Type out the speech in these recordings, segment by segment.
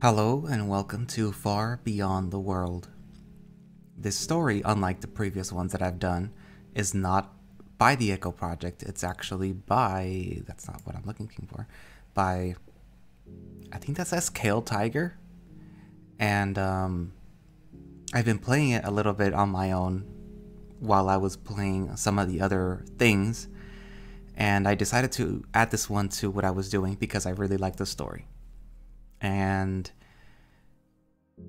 Hello and welcome to Far Beyond the World. This story, unlike the previous ones that I've done, is not by the Echo Project. It's actually by. That's not what I'm looking for. By. I think that's says Kael Tiger. And um, I've been playing it a little bit on my own while I was playing some of the other things. And I decided to add this one to what I was doing because I really like the story and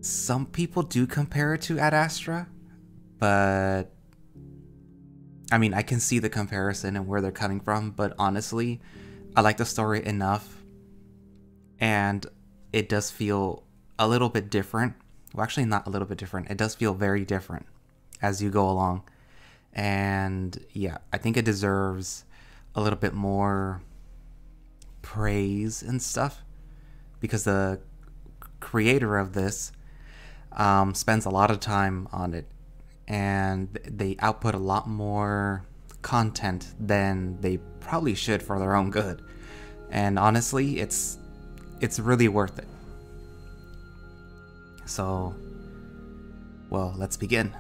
some people do compare it to Ad Astra, but I mean, I can see the comparison and where they're coming from, but honestly, I like the story enough, and it does feel a little bit different. Well, actually, not a little bit different. It does feel very different as you go along. And yeah, I think it deserves a little bit more praise and stuff because the creator of this um, spends a lot of time on it. And they output a lot more content than they probably should for their own good. And honestly it's it's really worth it. So well let's begin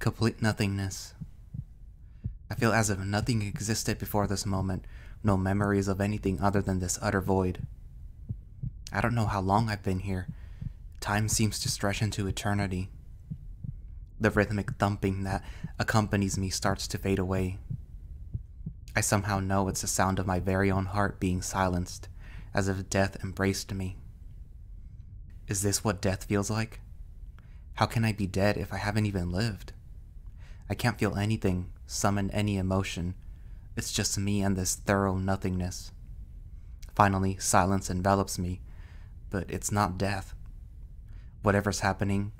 complete nothingness. I feel as if nothing existed before this moment, no memories of anything other than this utter void. I don't know how long I've been here. Time seems to stretch into eternity. The rhythmic thumping that accompanies me starts to fade away. I somehow know it's the sound of my very own heart being silenced, as if death embraced me. Is this what death feels like? How can I be dead if I haven't even lived? I can't feel anything, summon any emotion. It's just me and this thorough nothingness. Finally, silence envelops me, but it's not death. Whatever's happening,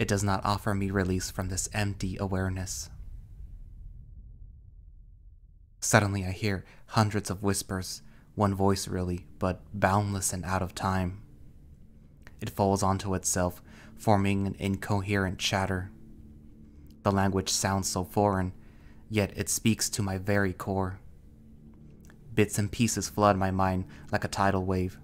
it does not offer me release from this empty awareness. Suddenly, I hear hundreds of whispers, one voice really, but boundless and out of time. It falls onto itself, forming an incoherent chatter. The language sounds so foreign, yet it speaks to my very core. Bits and pieces flood my mind like a tidal wave.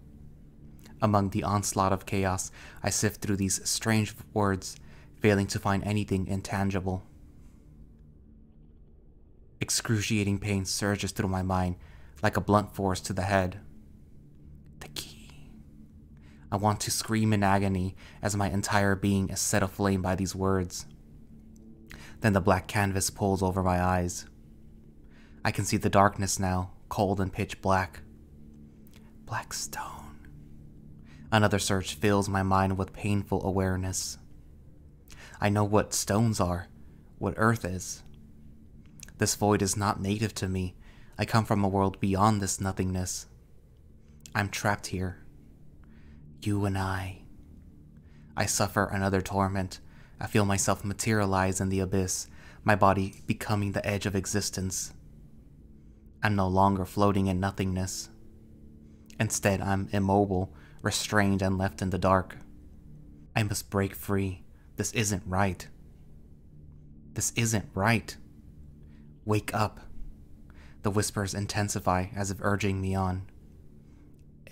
Among the onslaught of chaos, I sift through these strange words, failing to find anything intangible. Excruciating pain surges through my mind like a blunt force to the head. The key. I want to scream in agony as my entire being is set aflame by these words. Then the black canvas pulls over my eyes. I can see the darkness now, cold and pitch black. Black stone. Another search fills my mind with painful awareness. I know what stones are, what earth is. This void is not native to me. I come from a world beyond this nothingness. I'm trapped here. You and I. I suffer another torment, I feel myself materialize in the abyss, my body becoming the edge of existence. I'm no longer floating in nothingness. Instead, I'm immobile, restrained, and left in the dark. I must break free. This isn't right. This isn't right. Wake up. The whispers intensify as if urging me on.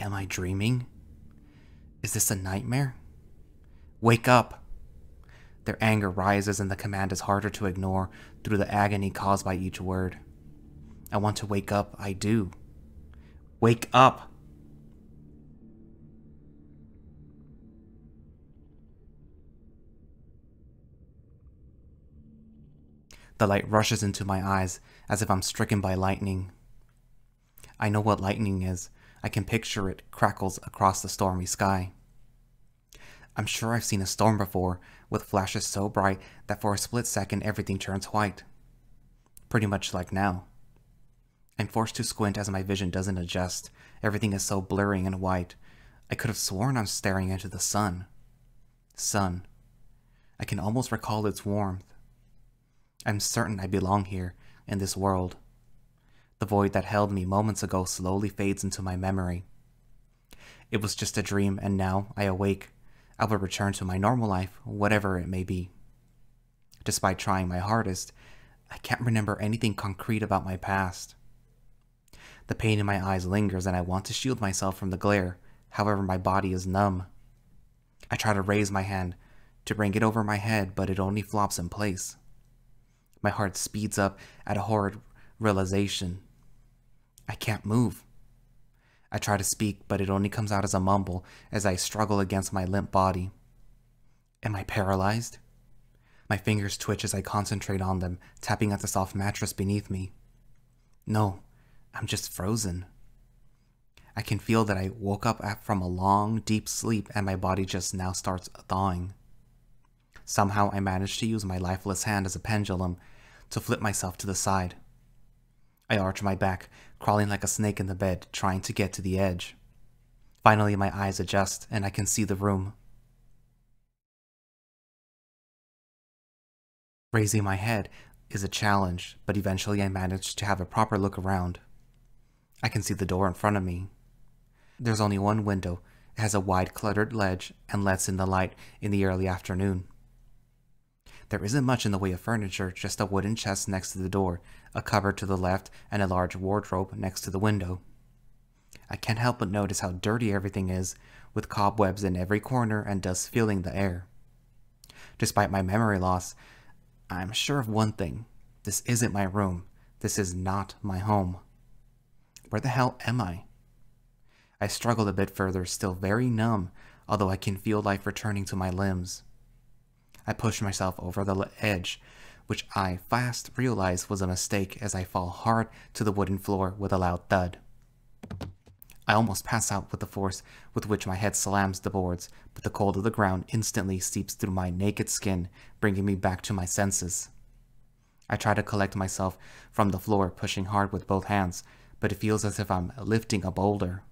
Am I dreaming? Is this a nightmare? Wake up! Their anger rises and the command is harder to ignore through the agony caused by each word. I want to wake up, I do. Wake up! The light rushes into my eyes as if I'm stricken by lightning. I know what lightning is. I can picture it crackles across the stormy sky. I'm sure I've seen a storm before, with flashes so bright that for a split second everything turns white. Pretty much like now. I'm forced to squint as my vision doesn't adjust. Everything is so blurring and white. I could have sworn I'm staring into the sun. Sun. I can almost recall its warmth. I'm certain I belong here, in this world. The void that held me moments ago slowly fades into my memory. It was just a dream, and now I awake I will return to my normal life, whatever it may be. Despite trying my hardest, I can't remember anything concrete about my past. The pain in my eyes lingers and I want to shield myself from the glare, however, my body is numb. I try to raise my hand to bring it over my head, but it only flops in place. My heart speeds up at a horrid realization. I can't move. I try to speak, but it only comes out as a mumble as I struggle against my limp body. Am I paralyzed? My fingers twitch as I concentrate on them, tapping at the soft mattress beneath me. No, I'm just frozen. I can feel that I woke up from a long, deep sleep and my body just now starts thawing. Somehow I manage to use my lifeless hand as a pendulum to flip myself to the side. I arch my back, crawling like a snake in the bed, trying to get to the edge. Finally, my eyes adjust and I can see the room. Raising my head is a challenge, but eventually I manage to have a proper look around. I can see the door in front of me. There's only one window. It has a wide cluttered ledge and lets in the light in the early afternoon. There isn't much in the way of furniture, just a wooden chest next to the door, a cupboard to the left, and a large wardrobe next to the window. I can't help but notice how dirty everything is, with cobwebs in every corner and dust filling the air. Despite my memory loss, I'm sure of one thing. This isn't my room. This is not my home. Where the hell am I? I struggle a bit further, still very numb, although I can feel life returning to my limbs. I push myself over the edge, which I fast realize was a mistake as I fall hard to the wooden floor with a loud thud. I almost pass out with the force with which my head slams the boards, but the cold of the ground instantly seeps through my naked skin, bringing me back to my senses. I try to collect myself from the floor, pushing hard with both hands, but it feels as if I'm lifting a boulder.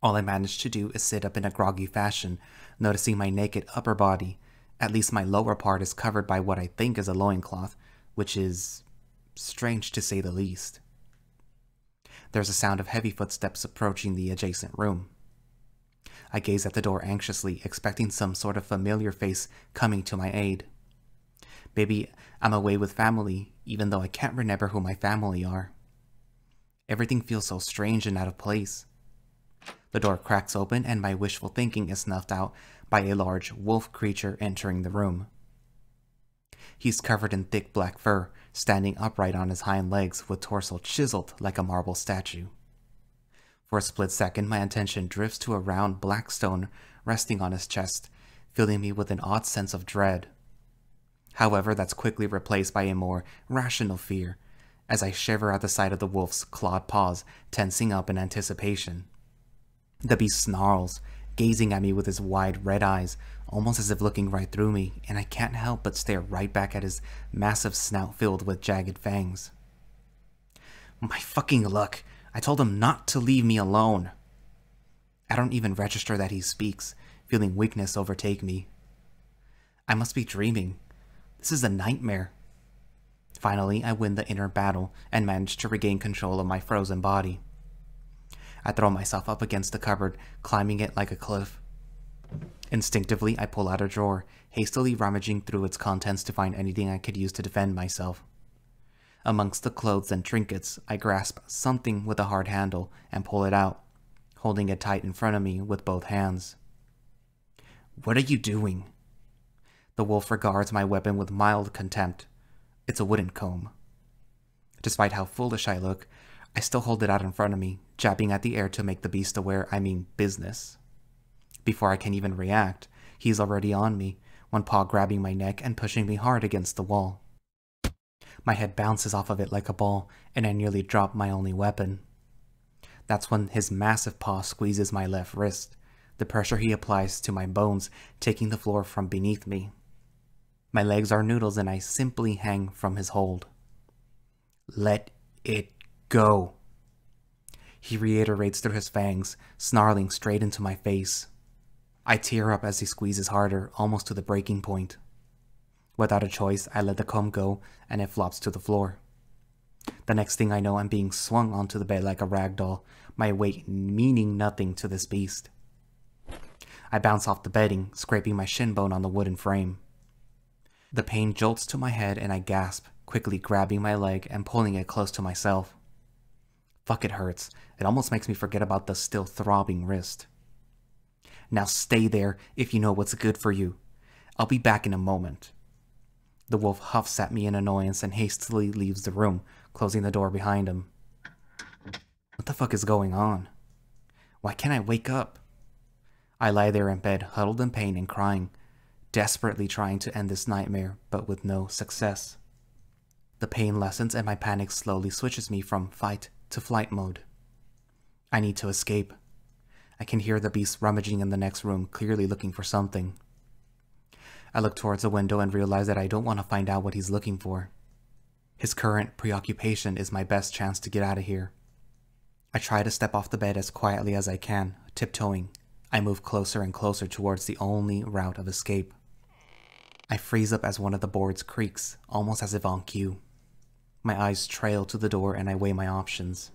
All I manage to do is sit up in a groggy fashion, noticing my naked upper body at least my lower part is covered by what I think is a loincloth, which is strange to say the least. There's a sound of heavy footsteps approaching the adjacent room. I gaze at the door anxiously, expecting some sort of familiar face coming to my aid. Maybe I'm away with family, even though I can't remember who my family are. Everything feels so strange and out of place. The door cracks open and my wishful thinking is snuffed out by a large wolf creature entering the room. He's covered in thick black fur, standing upright on his hind legs with torso chiseled like a marble statue. For a split second, my attention drifts to a round black stone resting on his chest, filling me with an odd sense of dread. However, that's quickly replaced by a more rational fear, as I shiver at the sight of the wolf's clawed paws tensing up in anticipation. The beast snarls, gazing at me with his wide red eyes, almost as if looking right through me, and I can't help but stare right back at his massive snout filled with jagged fangs. My fucking luck! I told him not to leave me alone! I don't even register that he speaks, feeling weakness overtake me. I must be dreaming. This is a nightmare. Finally, I win the inner battle and manage to regain control of my frozen body. I throw myself up against the cupboard, climbing it like a cliff. Instinctively, I pull out a drawer, hastily rummaging through its contents to find anything I could use to defend myself. Amongst the clothes and trinkets, I grasp something with a hard handle and pull it out, holding it tight in front of me with both hands. What are you doing? The wolf regards my weapon with mild contempt. It's a wooden comb. Despite how foolish I look, I still hold it out in front of me, jabbing at the air to make the beast aware I mean business. Before I can even react, he's already on me, one paw grabbing my neck and pushing me hard against the wall. My head bounces off of it like a ball, and I nearly drop my only weapon. That's when his massive paw squeezes my left wrist, the pressure he applies to my bones taking the floor from beneath me. My legs are noodles and I simply hang from his hold. Let it go. He reiterates through his fangs, snarling straight into my face. I tear up as he squeezes harder, almost to the breaking point. Without a choice, I let the comb go and it flops to the floor. The next thing I know, I'm being swung onto the bed like a rag doll, my weight meaning nothing to this beast. I bounce off the bedding, scraping my shin bone on the wooden frame. The pain jolts to my head and I gasp, quickly grabbing my leg and pulling it close to myself. Fuck, it hurts. It almost makes me forget about the still throbbing wrist. Now stay there if you know what's good for you. I'll be back in a moment. The wolf huffs at me in annoyance and hastily leaves the room, closing the door behind him. What the fuck is going on? Why can't I wake up? I lie there in bed, huddled in pain and crying, desperately trying to end this nightmare, but with no success. The pain lessens and my panic slowly switches me from fight to flight mode. I need to escape. I can hear the beast rummaging in the next room, clearly looking for something. I look towards the window and realize that I don't want to find out what he's looking for. His current preoccupation is my best chance to get out of here. I try to step off the bed as quietly as I can, tiptoeing. I move closer and closer towards the only route of escape. I freeze up as one of the boards creaks, almost as if on cue. My eyes trail to the door and I weigh my options.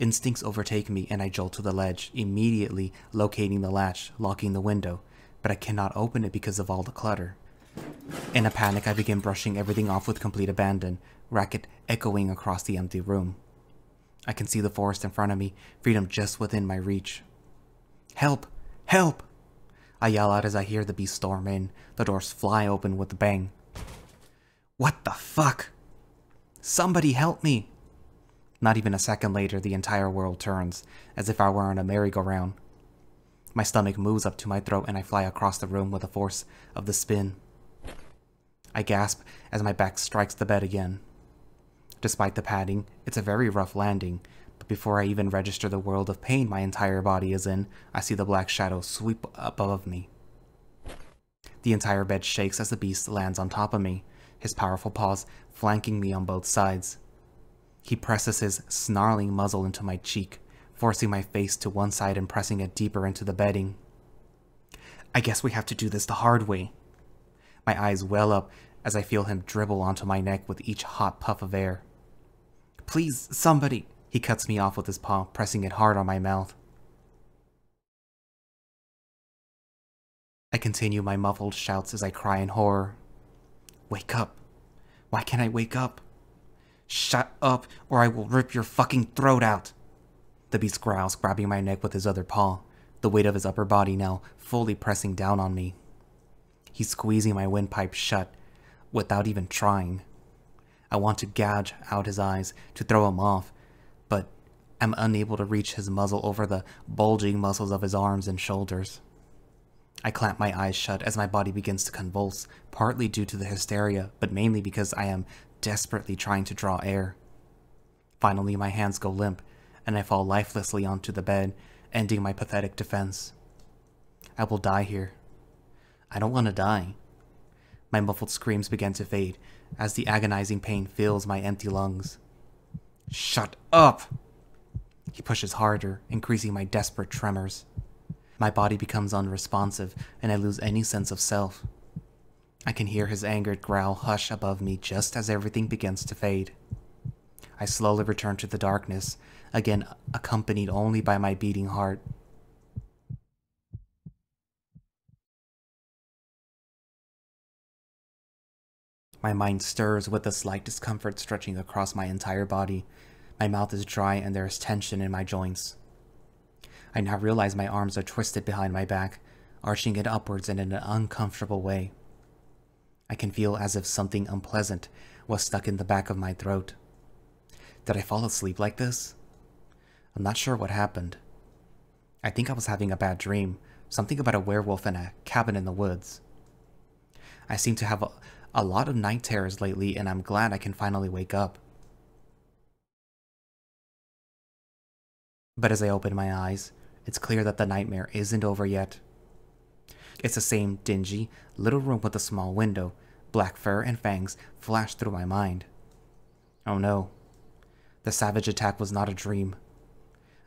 Instincts overtake me and I jolt to the ledge, immediately locating the latch, locking the window, but I cannot open it because of all the clutter. In a panic, I begin brushing everything off with complete abandon, racket echoing across the empty room. I can see the forest in front of me, freedom just within my reach. Help! Help! I yell out as I hear the beast storm in. The doors fly open with a bang. What the fuck? Somebody help me! Not even a second later, the entire world turns, as if I were on a merry-go-round. My stomach moves up to my throat and I fly across the room with the force of the spin. I gasp as my back strikes the bed again. Despite the padding, it's a very rough landing, but before I even register the world of pain my entire body is in, I see the black shadow sweep above me. The entire bed shakes as the beast lands on top of me, his powerful paws flanking me on both sides. He presses his snarling muzzle into my cheek, forcing my face to one side and pressing it deeper into the bedding. I guess we have to do this the hard way. My eyes well up as I feel him dribble onto my neck with each hot puff of air. Please, somebody! He cuts me off with his paw, pressing it hard on my mouth. I continue my muffled shouts as I cry in horror. Wake up. Why can't I wake up? Shut up, or I will rip your fucking throat out. The beast growls, grabbing my neck with his other paw, the weight of his upper body now fully pressing down on me. He's squeezing my windpipe shut, without even trying. I want to gouge out his eyes, to throw him off, but am unable to reach his muzzle over the bulging muscles of his arms and shoulders. I clamp my eyes shut as my body begins to convulse, partly due to the hysteria, but mainly because I am desperately trying to draw air. Finally, my hands go limp, and I fall lifelessly onto the bed, ending my pathetic defense. I will die here. I don't want to die. My muffled screams begin to fade as the agonizing pain fills my empty lungs. Shut up! He pushes harder, increasing my desperate tremors. My body becomes unresponsive, and I lose any sense of self. I can hear his angered growl hush above me just as everything begins to fade. I slowly return to the darkness, again accompanied only by my beating heart. My mind stirs with a slight discomfort stretching across my entire body. My mouth is dry and there is tension in my joints. I now realize my arms are twisted behind my back, arching it upwards in an uncomfortable way. I can feel as if something unpleasant was stuck in the back of my throat. Did I fall asleep like this? I'm not sure what happened. I think I was having a bad dream, something about a werewolf in a cabin in the woods. I seem to have a, a lot of night terrors lately, and I'm glad I can finally wake up. But as I open my eyes, it's clear that the nightmare isn't over yet. It's the same dingy, little room with a small window. Black fur and fangs flash through my mind. Oh no. The savage attack was not a dream.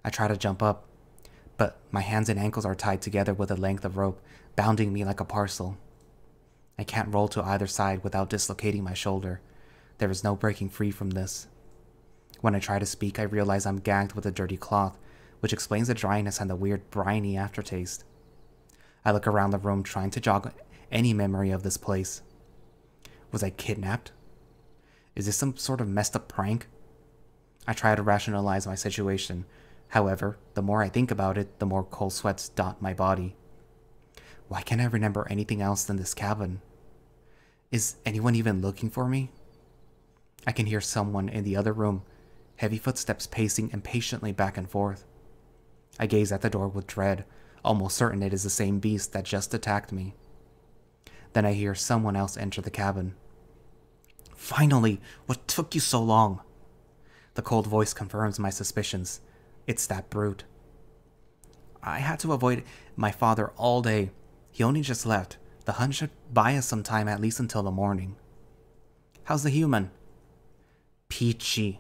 I try to jump up, but my hands and ankles are tied together with a length of rope, bounding me like a parcel. I can't roll to either side without dislocating my shoulder. There is no breaking free from this. When I try to speak, I realize I'm gagged with a dirty cloth, which explains the dryness and the weird briny aftertaste. I look around the room trying to jog any memory of this place. Was I kidnapped? Is this some sort of messed up prank? I try to rationalize my situation. However, the more I think about it, the more cold sweats dot my body. Why can't I remember anything else than this cabin? Is anyone even looking for me? I can hear someone in the other room, heavy footsteps pacing impatiently back and forth. I gaze at the door with dread, almost certain it is the same beast that just attacked me. Then I hear someone else enter the cabin. Finally, what took you so long? The cold voice confirms my suspicions. It's that brute. I had to avoid my father all day. He only just left. The hunt should buy us some time at least until the morning. How's the human? Peachy.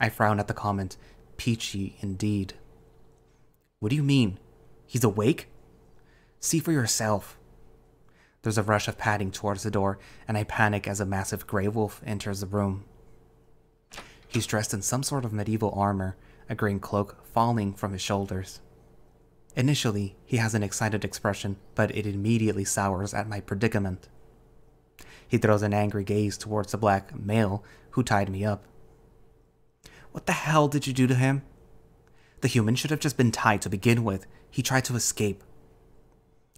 I frown at the comment. Peachy indeed. What do you mean? He's awake? See for yourself. There's a rush of padding towards the door, and I panic as a massive grey wolf enters the room. He's dressed in some sort of medieval armor, a green cloak falling from his shoulders. Initially, he has an excited expression, but it immediately sours at my predicament. He throws an angry gaze towards the black male who tied me up. What the hell did you do to him? The human should have just been tied to begin with. He tried to escape.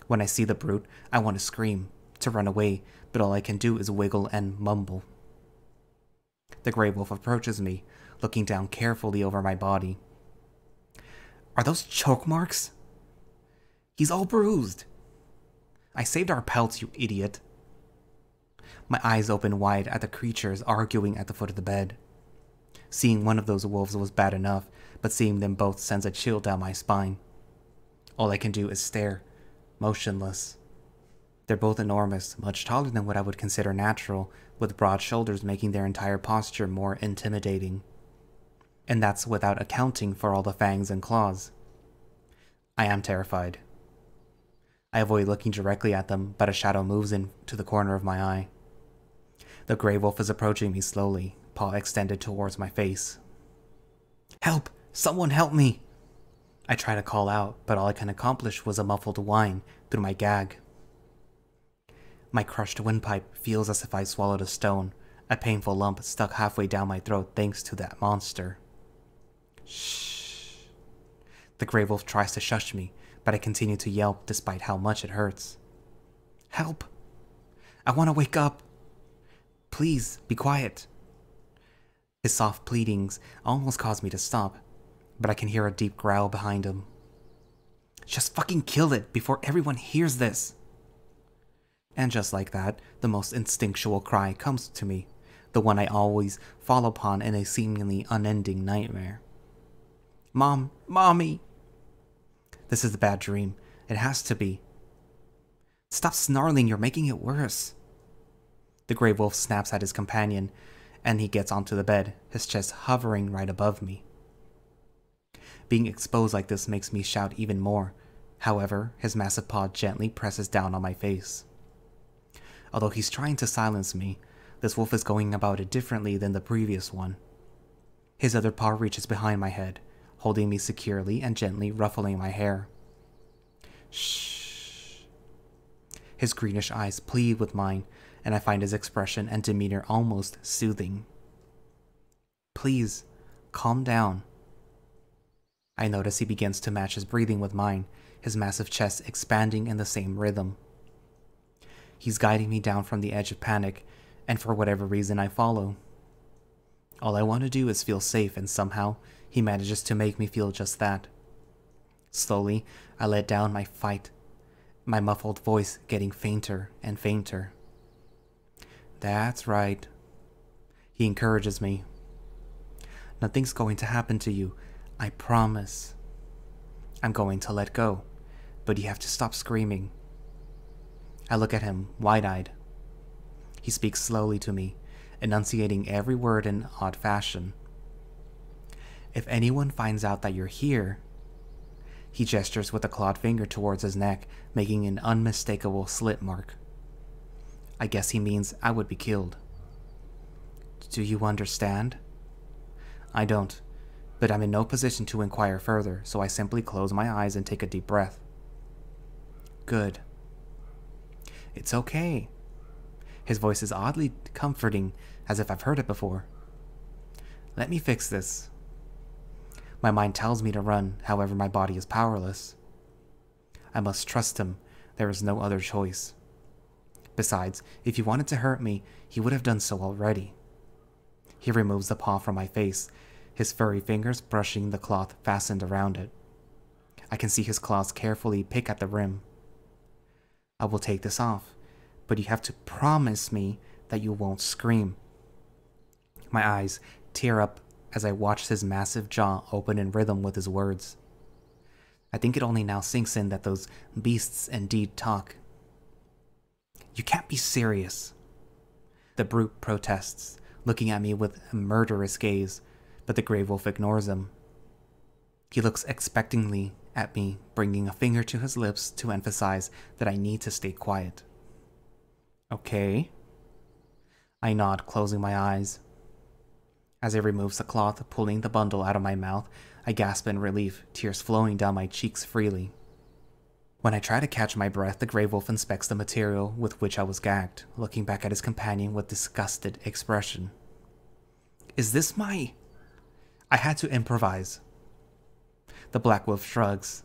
When I see the brute, I want to scream, to run away, but all I can do is wiggle and mumble. The Grey Wolf approaches me, looking down carefully over my body. Are those choke marks? He's all bruised. I saved our pelts, you idiot. My eyes open wide at the creatures arguing at the foot of the bed. Seeing one of those wolves was bad enough, but seeing them both sends a chill down my spine. All I can do is stare, motionless. They're both enormous, much taller than what I would consider natural, with broad shoulders making their entire posture more intimidating. And that's without accounting for all the fangs and claws. I am terrified. I avoid looking directly at them, but a shadow moves into the corner of my eye. The grey wolf is approaching me slowly, paw extended towards my face. Help! Someone help me! I try to call out, but all I can accomplish was a muffled whine through my gag. My crushed windpipe feels as if I swallowed a stone, a painful lump stuck halfway down my throat thanks to that monster. Shh. The Grey Wolf tries to shush me, but I continue to yelp despite how much it hurts. Help! I want to wake up! Please, be quiet. His soft pleadings almost cause me to stop, but I can hear a deep growl behind him. Just fucking kill it before everyone hears this! And just like that, the most instinctual cry comes to me, the one I always fall upon in a seemingly unending nightmare. Mom, Mommy! This is a bad dream. It has to be. Stop snarling, you're making it worse. The Grey Wolf snaps at his companion, and he gets onto the bed, his chest hovering right above me. Being exposed like this makes me shout even more. However, his massive paw gently presses down on my face. Although he's trying to silence me, this wolf is going about it differently than the previous one. His other paw reaches behind my head, holding me securely and gently ruffling my hair. Shh. His greenish eyes plead with mine, and I find his expression and demeanor almost soothing. Please, calm down. I notice he begins to match his breathing with mine, his massive chest expanding in the same rhythm. He's guiding me down from the edge of panic, and for whatever reason I follow. All I want to do is feel safe, and somehow he manages to make me feel just that. Slowly, I let down my fight, my muffled voice getting fainter and fainter. That's right. He encourages me. Nothing's going to happen to you, I promise. I'm going to let go, but you have to stop screaming. I look at him, wide eyed. He speaks slowly to me, enunciating every word in odd fashion. If anyone finds out that you're here, he gestures with a clawed finger towards his neck, making an unmistakable slit mark. I guess he means I would be killed. Do you understand? I don't, but I'm in no position to inquire further, so I simply close my eyes and take a deep breath. Good. It's okay. His voice is oddly comforting, as if I've heard it before. Let me fix this. My mind tells me to run, however, my body is powerless. I must trust him. There is no other choice. Besides, if he wanted to hurt me, he would have done so already. He removes the paw from my face, his furry fingers brushing the cloth fastened around it. I can see his claws carefully pick at the rim. I will take this off, but you have to promise me that you won't scream. My eyes tear up as I watch his massive jaw open in rhythm with his words. I think it only now sinks in that those beasts indeed talk. You can't be serious. The brute protests, looking at me with a murderous gaze, but the grey wolf ignores him. He looks expectingly at me, bringing a finger to his lips to emphasize that I need to stay quiet. Okay. I nod, closing my eyes. As he removes the cloth, pulling the bundle out of my mouth, I gasp in relief, tears flowing down my cheeks freely. When I try to catch my breath, the Grey Wolf inspects the material with which I was gagged, looking back at his companion with disgusted expression. Is this my... I had to improvise. The Black Wolf shrugs.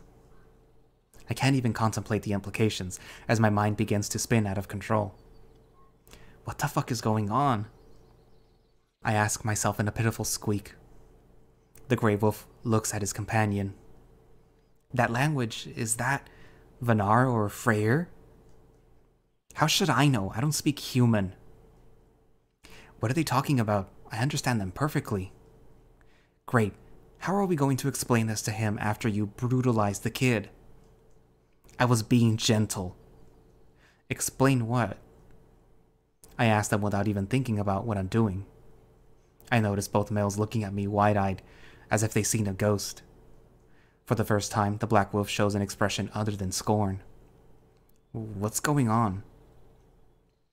I can't even contemplate the implications, as my mind begins to spin out of control. What the fuck is going on? I ask myself in a pitiful squeak. The Grey Wolf looks at his companion. That language, is that Vanar or Freyr? How should I know? I don't speak human. What are they talking about? I understand them perfectly. Great. How are we going to explain this to him after you brutalized the kid? I was being gentle. Explain what? I asked them without even thinking about what I'm doing. I noticed both males looking at me wide eyed, as if they seen a ghost. For the first time, the black wolf shows an expression other than scorn. What's going on?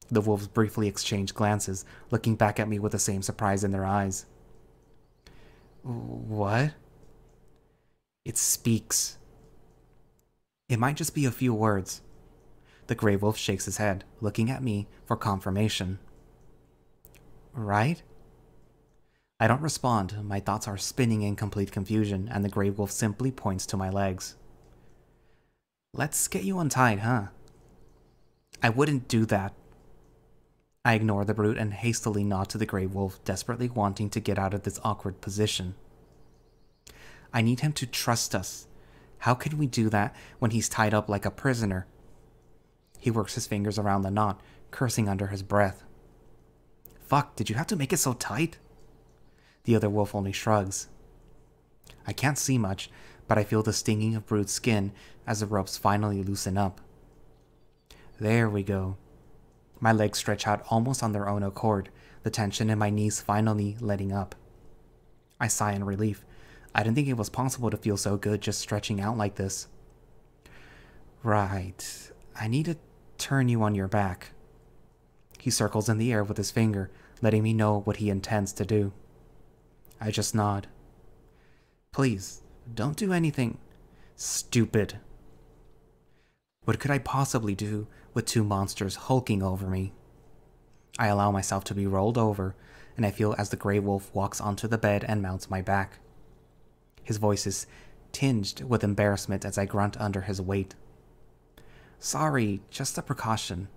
The wolves briefly exchange glances, looking back at me with the same surprise in their eyes. What? It speaks. It might just be a few words. The gray wolf shakes his head, looking at me for confirmation. Right? I don't respond, my thoughts are spinning in complete confusion, and the Grey Wolf simply points to my legs. Let's get you untied, huh? I wouldn't do that. I ignore the brute and hastily nod to the Grey Wolf, desperately wanting to get out of this awkward position. I need him to trust us. How can we do that when he's tied up like a prisoner? He works his fingers around the knot, cursing under his breath. Fuck, did you have to make it so tight? The other wolf only shrugs. I can't see much, but I feel the stinging of Brute's skin as the ropes finally loosen up. There we go. My legs stretch out almost on their own accord, the tension in my knees finally letting up. I sigh in relief. I didn't think it was possible to feel so good just stretching out like this. Right. I need to turn you on your back. He circles in the air with his finger, letting me know what he intends to do. I just nod. Please, don't do anything stupid. What could I possibly do with two monsters hulking over me? I allow myself to be rolled over, and I feel as the Grey Wolf walks onto the bed and mounts my back. His voice is tinged with embarrassment as I grunt under his weight. Sorry, just a precaution.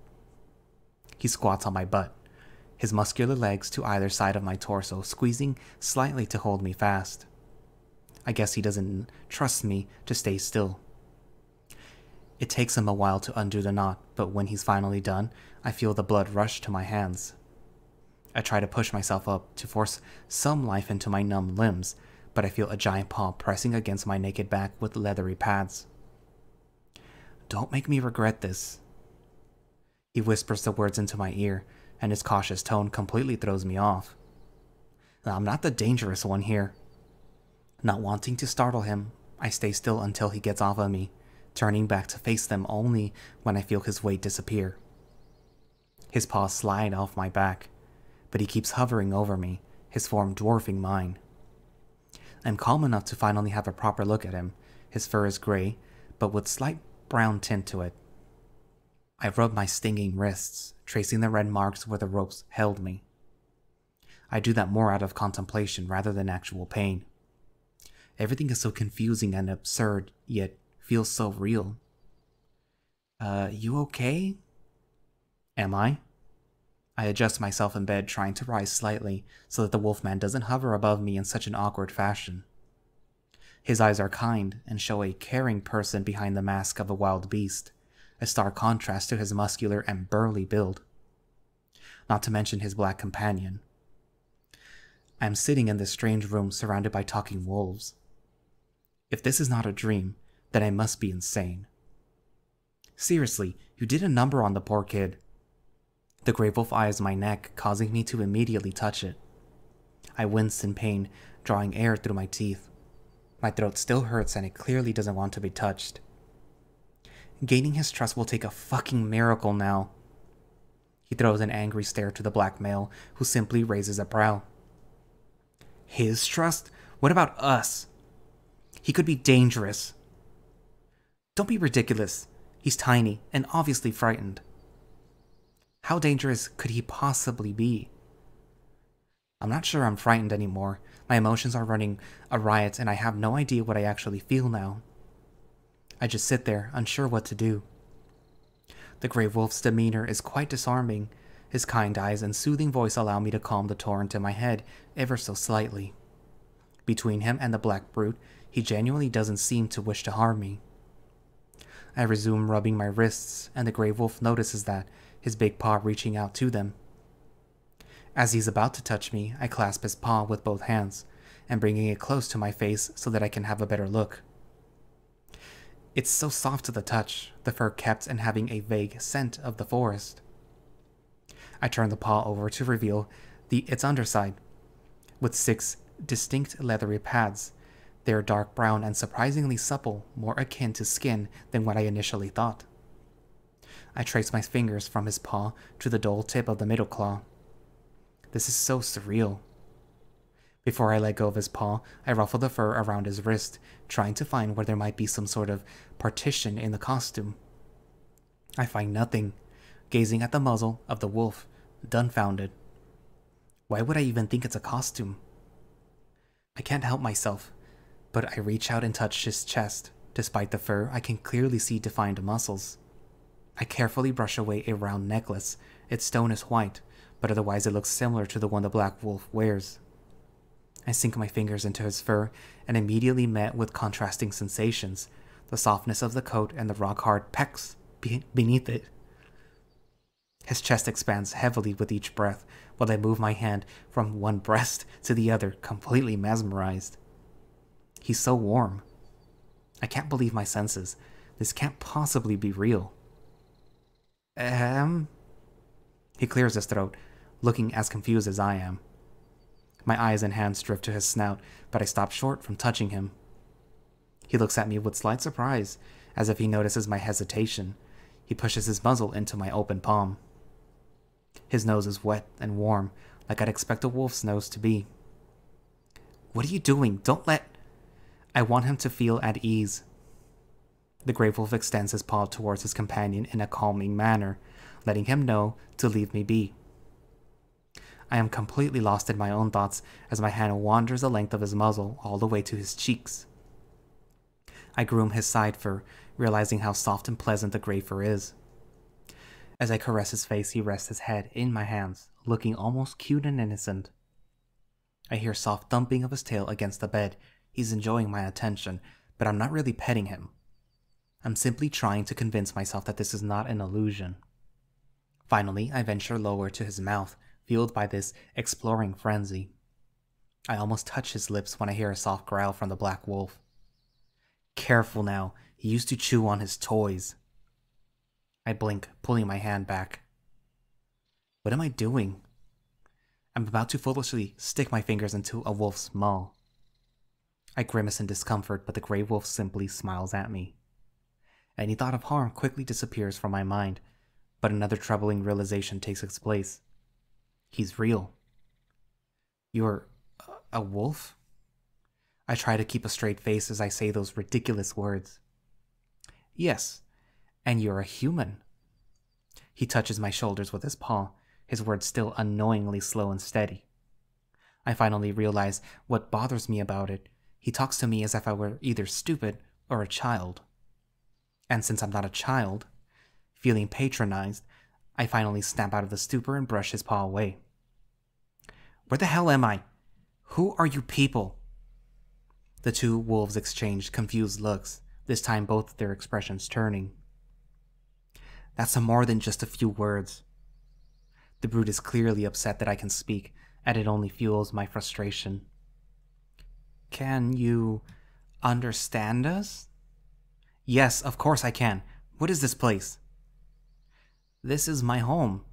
He squats on my butt his muscular legs to either side of my torso, squeezing slightly to hold me fast. I guess he doesn't trust me to stay still. It takes him a while to undo the knot, but when he's finally done, I feel the blood rush to my hands. I try to push myself up to force some life into my numb limbs, but I feel a giant paw pressing against my naked back with leathery pads. Don't make me regret this. He whispers the words into my ear, and his cautious tone completely throws me off. I'm not the dangerous one here. Not wanting to startle him, I stay still until he gets off of me, turning back to face them only when I feel his weight disappear. His paws slide off my back, but he keeps hovering over me, his form dwarfing mine. I'm calm enough to finally have a proper look at him. His fur is gray, but with slight brown tint to it. I rub my stinging wrists, tracing the red marks where the ropes held me. I do that more out of contemplation rather than actual pain. Everything is so confusing and absurd, yet feels so real. Uh, you okay? Am I? I adjust myself in bed, trying to rise slightly so that the wolfman doesn't hover above me in such an awkward fashion. His eyes are kind and show a caring person behind the mask of a wild beast, a stark contrast to his muscular and burly build. Not to mention his black companion. I am sitting in this strange room surrounded by talking wolves. If this is not a dream, then I must be insane. Seriously, you did a number on the poor kid. The grey wolf eyes my neck, causing me to immediately touch it. I wince in pain, drawing air through my teeth. My throat still hurts and it clearly doesn't want to be touched. Gaining his trust will take a fucking miracle now. He throws an angry stare to the black male, who simply raises a brow. His trust? What about us? He could be dangerous. Don't be ridiculous. He's tiny and obviously frightened. How dangerous could he possibly be? I'm not sure I'm frightened anymore. My emotions are running a riot and I have no idea what I actually feel now. I just sit there, unsure what to do. The Grey Wolf's demeanor is quite disarming. His kind eyes and soothing voice allow me to calm the torrent in my head ever so slightly. Between him and the Black Brute, he genuinely doesn't seem to wish to harm me. I resume rubbing my wrists, and the Grey Wolf notices that his big paw reaching out to them. As he's about to touch me, I clasp his paw with both hands and bringing it close to my face so that I can have a better look. It's so soft to the touch, the fur kept and having a vague scent of the forest. I turn the paw over to reveal the its underside, with six distinct leathery pads. They are dark brown and surprisingly supple, more akin to skin than what I initially thought. I trace my fingers from his paw to the dull tip of the middle claw. This is so surreal. Before I let go of his paw, I ruffle the fur around his wrist, trying to find where there might be some sort of partition in the costume. I find nothing, gazing at the muzzle of the wolf, dumbfounded. Why would I even think it's a costume? I can't help myself, but I reach out and touch his chest. Despite the fur, I can clearly see defined muscles. I carefully brush away a round necklace. Its stone is white, but otherwise it looks similar to the one the black wolf wears. I sink my fingers into his fur and immediately met with contrasting sensations the softness of the coat and the rock hard pecs be- beneath it. His chest expands heavily with each breath while I move my hand from one breast to the other, completely mesmerized. He's so warm. I can't believe my senses. This can't possibly be real. Um. He clears his throat, looking as confused as I am. My eyes and hands drift to his snout, but I stop short from touching him. He looks at me with slight surprise, as if he notices my hesitation. He pushes his muzzle into my open palm. His nose is wet and warm, like I'd expect a wolf's nose to be. What are you doing? Don't let. I want him to feel at ease, the Grey Wolf extends his paw towards his companion in a calming manner, letting him know to leave me be. I am completely lost in my own thoughts as my hand wanders the length of his muzzle all the way to his cheeks. I groom his side fur, realizing how soft and pleasant the gray fur is. As I caress his face, he rests his head in my hands, looking almost cute and innocent. I hear soft thumping of his tail against the bed. He's enjoying my attention, but I'm not really petting him. I'm simply trying to convince myself that this is not an illusion. Finally, I venture lower to his mouth, fueled by this exploring frenzy. I almost touch his lips when I hear a soft growl from the black wolf. Careful now, he used to chew on his toys. I blink, pulling my hand back. What am I doing? I'm about to foolishly stick my fingers into a wolf's maw. I grimace in discomfort, but the gray wolf simply smiles at me. Any thought of harm quickly disappears from my mind, but another troubling realization takes its place. He's real. You're a wolf? I try to keep a straight face as I say those ridiculous words. Yes, and you're a human. He touches my shoulders with his paw, his words still annoyingly slow and steady. I finally realize what bothers me about it. He talks to me as if I were either stupid or a child. And since I'm not a child, feeling patronized, I finally snap out of the stupor and brush his paw away. Where the hell am I? Who are you people? The two wolves exchanged confused looks, this time both their expressions turning. That's more than just a few words. The brute is clearly upset that I can speak, and it only fuels my frustration. Can you understand us? Yes, of course I can. What is this place? This is my home.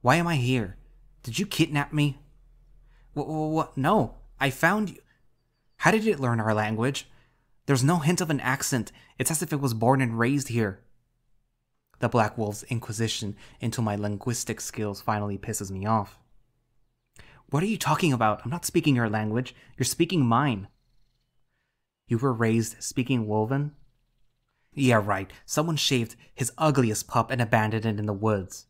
Why am I here? Did you kidnap me? What? No, I found you. How did it learn our language? There's no hint of an accent. It's as if it was born and raised here. The Black Wolf's inquisition into my linguistic skills finally pisses me off. What are you talking about? I'm not speaking your language. You're speaking mine. You were raised speaking Wolven? Yeah, right. Someone shaved his ugliest pup and abandoned it in the woods.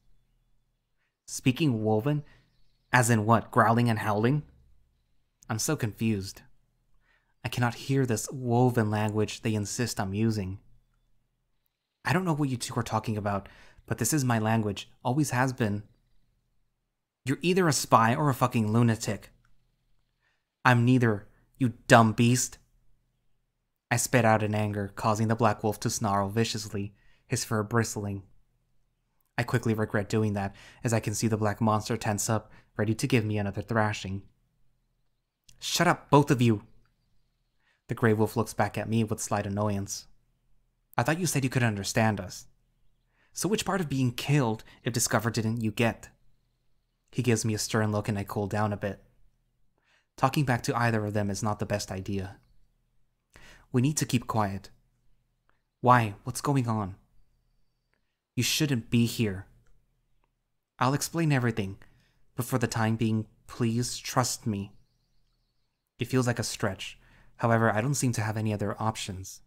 Speaking Wolven? As in what, growling and howling? I'm so confused. I cannot hear this Wolven language they insist I'm using. I don't know what you two are talking about, but this is my language, always has been. You're either a spy or a fucking lunatic. I'm neither, you dumb beast. I spit out in anger, causing the black wolf to snarl viciously, his fur bristling. I quickly regret doing that, as I can see the black monster tense up, ready to give me another thrashing. Shut up, both of you! The Grey Wolf looks back at me with slight annoyance. I thought you said you could understand us. So which part of being killed, if discovered, didn't you get? He gives me a stern look and I cool down a bit. Talking back to either of them is not the best idea. We need to keep quiet. Why? What's going on? You shouldn't be here. I'll explain everything, but for the time being, please trust me. It feels like a stretch, However, I don't seem to have any other options.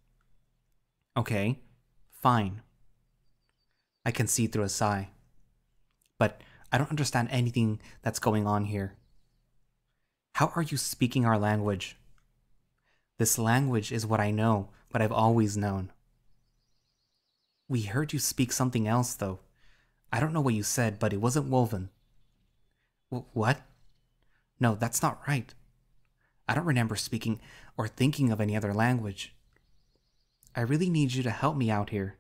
Okay, fine. I can see through a sigh. But I don't understand anything that's going on here. How are you speaking our language? This language is what I know, what I've always known. We heard you speak something else, though. I don't know what you said, but it wasn't Wolven. W what? No, that's not right. I don't remember speaking or thinking of any other language. I really need you to help me out here.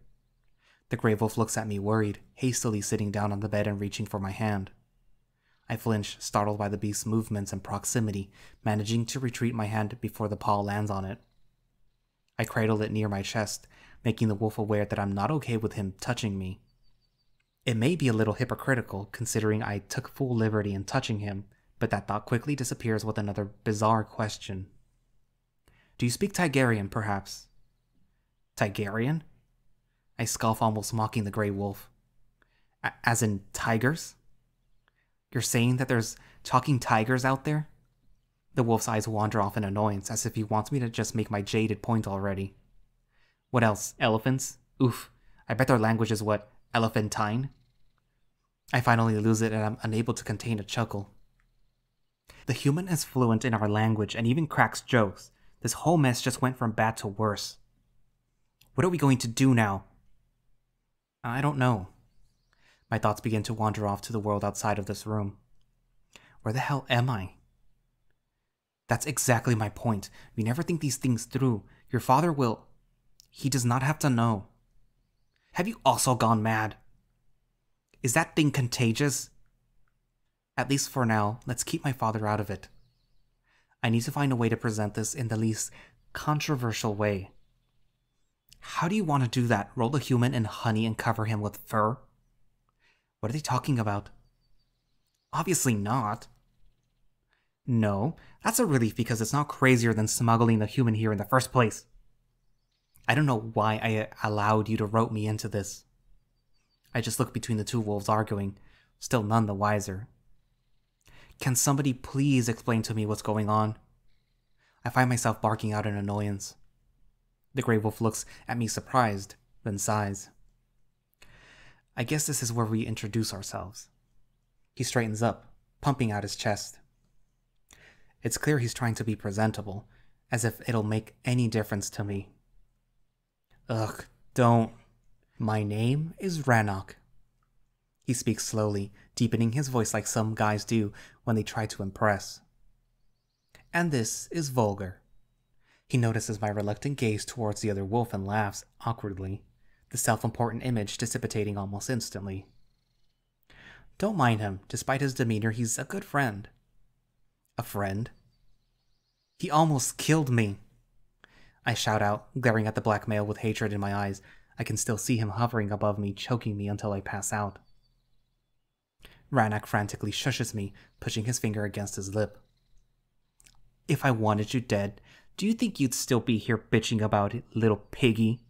The Grey Wolf looks at me worried, hastily sitting down on the bed and reaching for my hand. I flinch, startled by the beast's movements and proximity, managing to retreat my hand before the paw lands on it. I cradle it near my chest, making the wolf aware that I'm not okay with him touching me. It may be a little hypocritical, considering I took full liberty in touching him, but that thought quickly disappears with another bizarre question. Do you speak Tigerian, perhaps? Tigerian? I scoff, almost mocking the Grey Wolf. A as in tigers? You're saying that there's talking tigers out there? The wolf's eyes wander off in annoyance, as if he wants me to just make my jaded point already. What else? Elephants? Oof. I bet their language is what? Elephantine? I finally lose it and I'm unable to contain a chuckle. The human is fluent in our language and even cracks jokes. This whole mess just went from bad to worse. What are we going to do now? I don't know. My thoughts begin to wander off to the world outside of this room. Where the hell am I? That's exactly my point. We never think these things through. Your father will. He does not have to know. Have you also gone mad? Is that thing contagious? At least for now, let's keep my father out of it. I need to find a way to present this in the least controversial way. How do you want to do that? Roll a human in honey and cover him with fur? What are they talking about? Obviously not. No, that's a relief because it's not crazier than smuggling the human here in the first place. I don't know why I allowed you to rope me into this. I just look between the two wolves arguing, still none the wiser. Can somebody please explain to me what's going on? I find myself barking out in annoyance. The Grey Wolf looks at me surprised, then sighs. I guess this is where we introduce ourselves. He straightens up, pumping out his chest. It's clear he's trying to be presentable, as if it'll make any difference to me. Ugh, don't. My name is Rannoch. He speaks slowly, deepening his voice like some guys do when they try to impress. And this is Volgar. He notices my reluctant gaze towards the other wolf and laughs awkwardly, the self important image dissipating almost instantly. Don't mind him, despite his demeanor, he's a good friend. A friend? He almost killed me. I shout out, glaring at the black male with hatred in my eyes. I can still see him hovering above me, choking me until I pass out. Rannoch frantically shushes me, pushing his finger against his lip. If I wanted you dead, do you think you'd still be here bitching about it, little piggy?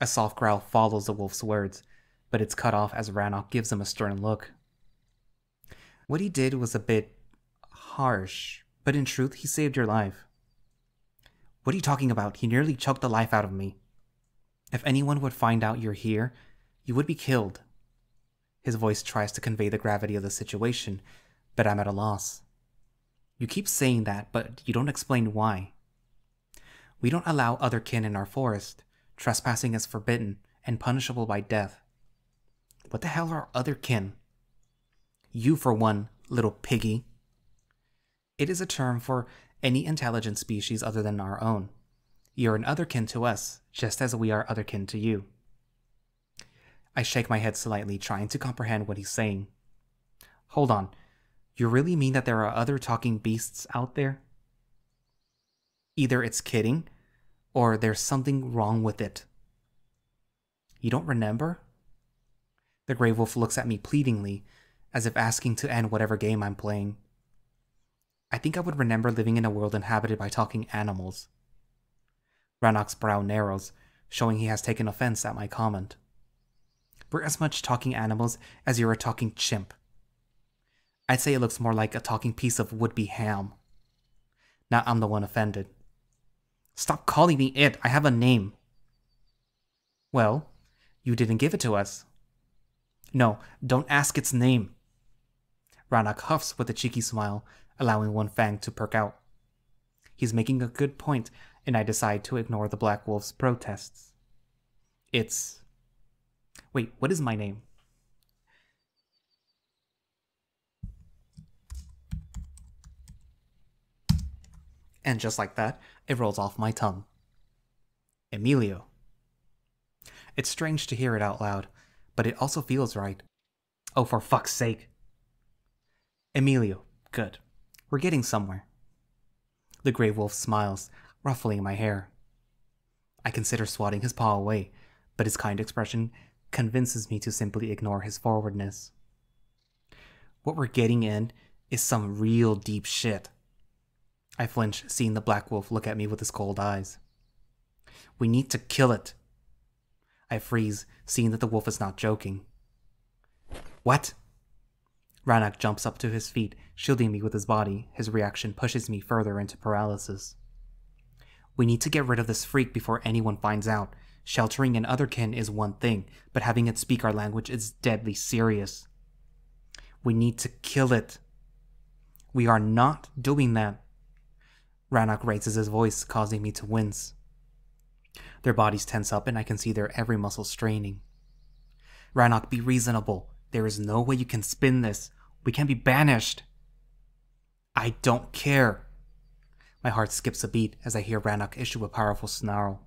A soft growl follows the wolf's words, but it's cut off as Rannoch gives him a stern look. What he did was a bit harsh, but in truth, he saved your life. What are you talking about? He nearly choked the life out of me. If anyone would find out you're here, you would be killed. His voice tries to convey the gravity of the situation, but I'm at a loss. You keep saying that, but you don't explain why. We don't allow other kin in our forest. Trespassing is forbidden and punishable by death. What the hell are other kin? You, for one, little piggy. It is a term for any intelligent species other than our own. You're an otherkin to us, just as we are otherkin to you. I shake my head slightly, trying to comprehend what he's saying. Hold on. You really mean that there are other talking beasts out there? Either it's kidding, or there's something wrong with it. You don't remember? The Grey Wolf looks at me pleadingly, as if asking to end whatever game I'm playing. I think I would remember living in a world inhabited by talking animals. Rannoch's brow narrows, showing he has taken offense at my comment. We're as much talking animals as you're a talking chimp. I'd say it looks more like a talking piece of would-be ham. Now I'm the one offended. Stop calling me it, I have a name. Well, you didn't give it to us. No, don't ask its name. Rannoch huffs with a cheeky smile, allowing one fang to perk out. He's making a good point, and I decide to ignore the Black Wolf's protests. It's. Wait, what is my name? And just like that, it rolls off my tongue. Emilio. It's strange to hear it out loud, but it also feels right. Oh, for fuck's sake. Emilio. Good. We're getting somewhere. The Grey Wolf smiles, ruffling my hair. I consider swatting his paw away, but his kind expression convinces me to simply ignore his forwardness. What we're getting in is some real deep shit. I flinch, seeing the Black Wolf look at me with his cold eyes. We need to kill it. I freeze, seeing that the wolf is not joking. What? Rannoch jumps up to his feet, shielding me with his body. His reaction pushes me further into paralysis. We need to get rid of this freak before anyone finds out. Sheltering an otherkin is one thing, but having it speak our language is deadly serious. We need to kill it. We are not doing that. Rannoch raises his voice, causing me to wince. Their bodies tense up, and I can see their every muscle straining. Rannoch, be reasonable. There is no way you can spin this. We can be banished. I don't care. My heart skips a beat as I hear Rannoch issue a powerful snarl.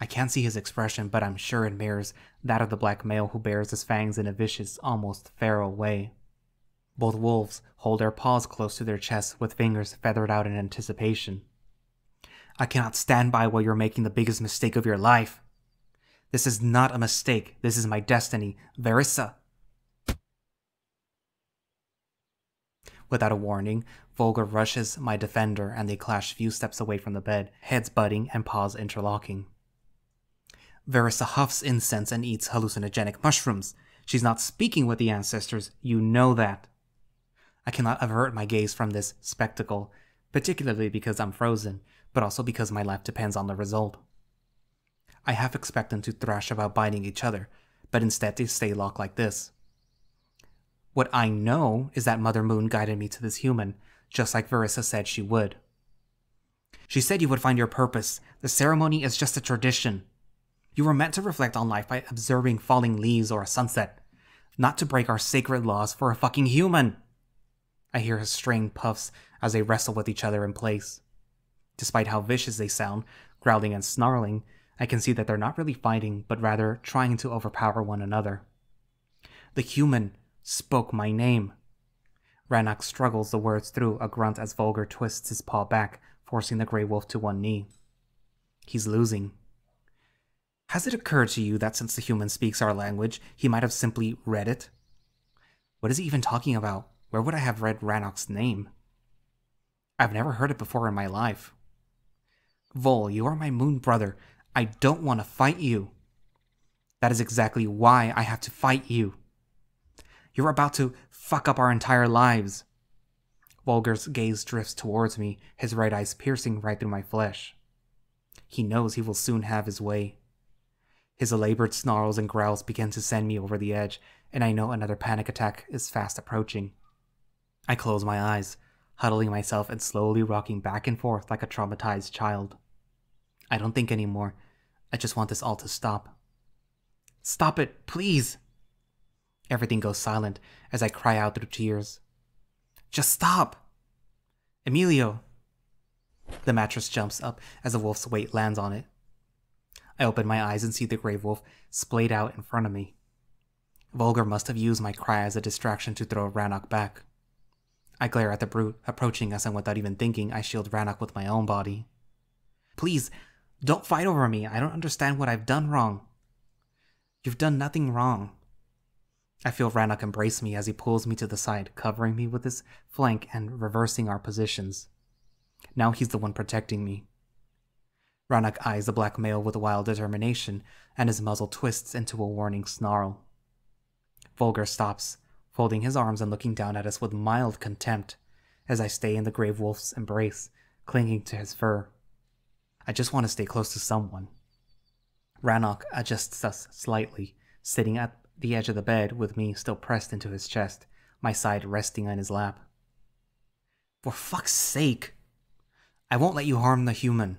I can't see his expression, but I'm sure it mirrors that of the black male who bares his fangs in a vicious, almost feral way. Both wolves hold their paws close to their chests with fingers feathered out in anticipation. I cannot stand by while you're making the biggest mistake of your life. This is not a mistake. This is my destiny. Verissa. Without a warning, Volgar rushes my defender and they clash a few steps away from the bed, heads butting and paws interlocking. Verissa huffs incense and eats hallucinogenic mushrooms. She's not speaking with the ancestors, you know that. I cannot avert my gaze from this spectacle, particularly because I'm frozen, but also because my life depends on the result. I half expect them to thrash about biting each other, but instead they stay locked like this. What I know is that Mother Moon guided me to this human, just like Verissa said she would. She said you would find your purpose. The ceremony is just a tradition. You were meant to reflect on life by observing falling leaves or a sunset, not to break our sacred laws for a fucking human. I hear his strained puffs as they wrestle with each other in place. Despite how vicious they sound, growling and snarling, I can see that they're not really fighting, but rather trying to overpower one another. The human spoke my name. Rannoch struggles the words through a grunt as Volgar twists his paw back, forcing the Grey Wolf to one knee. He's losing. Has it occurred to you that since the human speaks our language, he might have simply read it? What is he even talking about? Where would I have read Rannoch's name? I've never heard it before in my life. Vol, you are my moon brother. I don't want to fight you. That is exactly why I have to fight you. You're about to fuck up our entire lives. Volgar's gaze drifts towards me, his right eyes piercing right through my flesh. He knows he will soon have his way. His elaborate snarls and growls begin to send me over the edge, and I know another panic attack is fast approaching. I close my eyes, huddling myself and slowly rocking back and forth like a traumatized child. I don't think anymore. I just want this all to stop. Stop it, please! Everything goes silent as I cry out through tears. Just stop! Emilio! The mattress jumps up as the wolf's weight lands on it. I open my eyes and see the grave wolf splayed out in front of me. Volgar must have used my cry as a distraction to throw Rannoch back. I glare at the brute approaching us, and without even thinking, I shield Rannoch with my own body. Please, don't fight over me. I don't understand what I've done wrong. You've done nothing wrong. I feel Rannoch embrace me as he pulls me to the side, covering me with his flank and reversing our positions. Now he's the one protecting me. Rannoch eyes the black male with wild determination, and his muzzle twists into a warning snarl. Volgar stops, folding his arms and looking down at us with mild contempt as I stay in the grave wolf's embrace, clinging to his fur. I just want to stay close to someone. Rannoch adjusts us slightly, sitting at the edge of the bed with me still pressed into his chest, my side resting on his lap. For fuck's sake! I won't let you harm the human.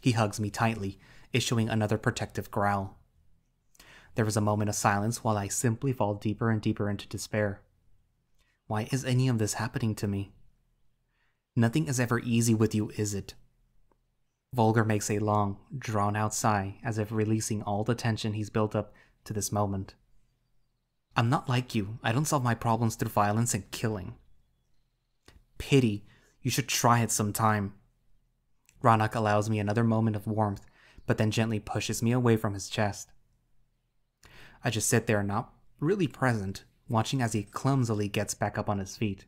He hugs me tightly, issuing another protective growl. There is a moment of silence while I simply fall deeper and deeper into despair. Why is any of this happening to me? Nothing is ever easy with you, is it? Volgar makes a long, drawn out sigh as if releasing all the tension he's built up to this moment. I'm not like you. I don't solve my problems through violence and killing. Pity. You should try it sometime. Rannoch allows me another moment of warmth, but then gently pushes me away from his chest. I just sit there, not really present, watching as he clumsily gets back up on his feet.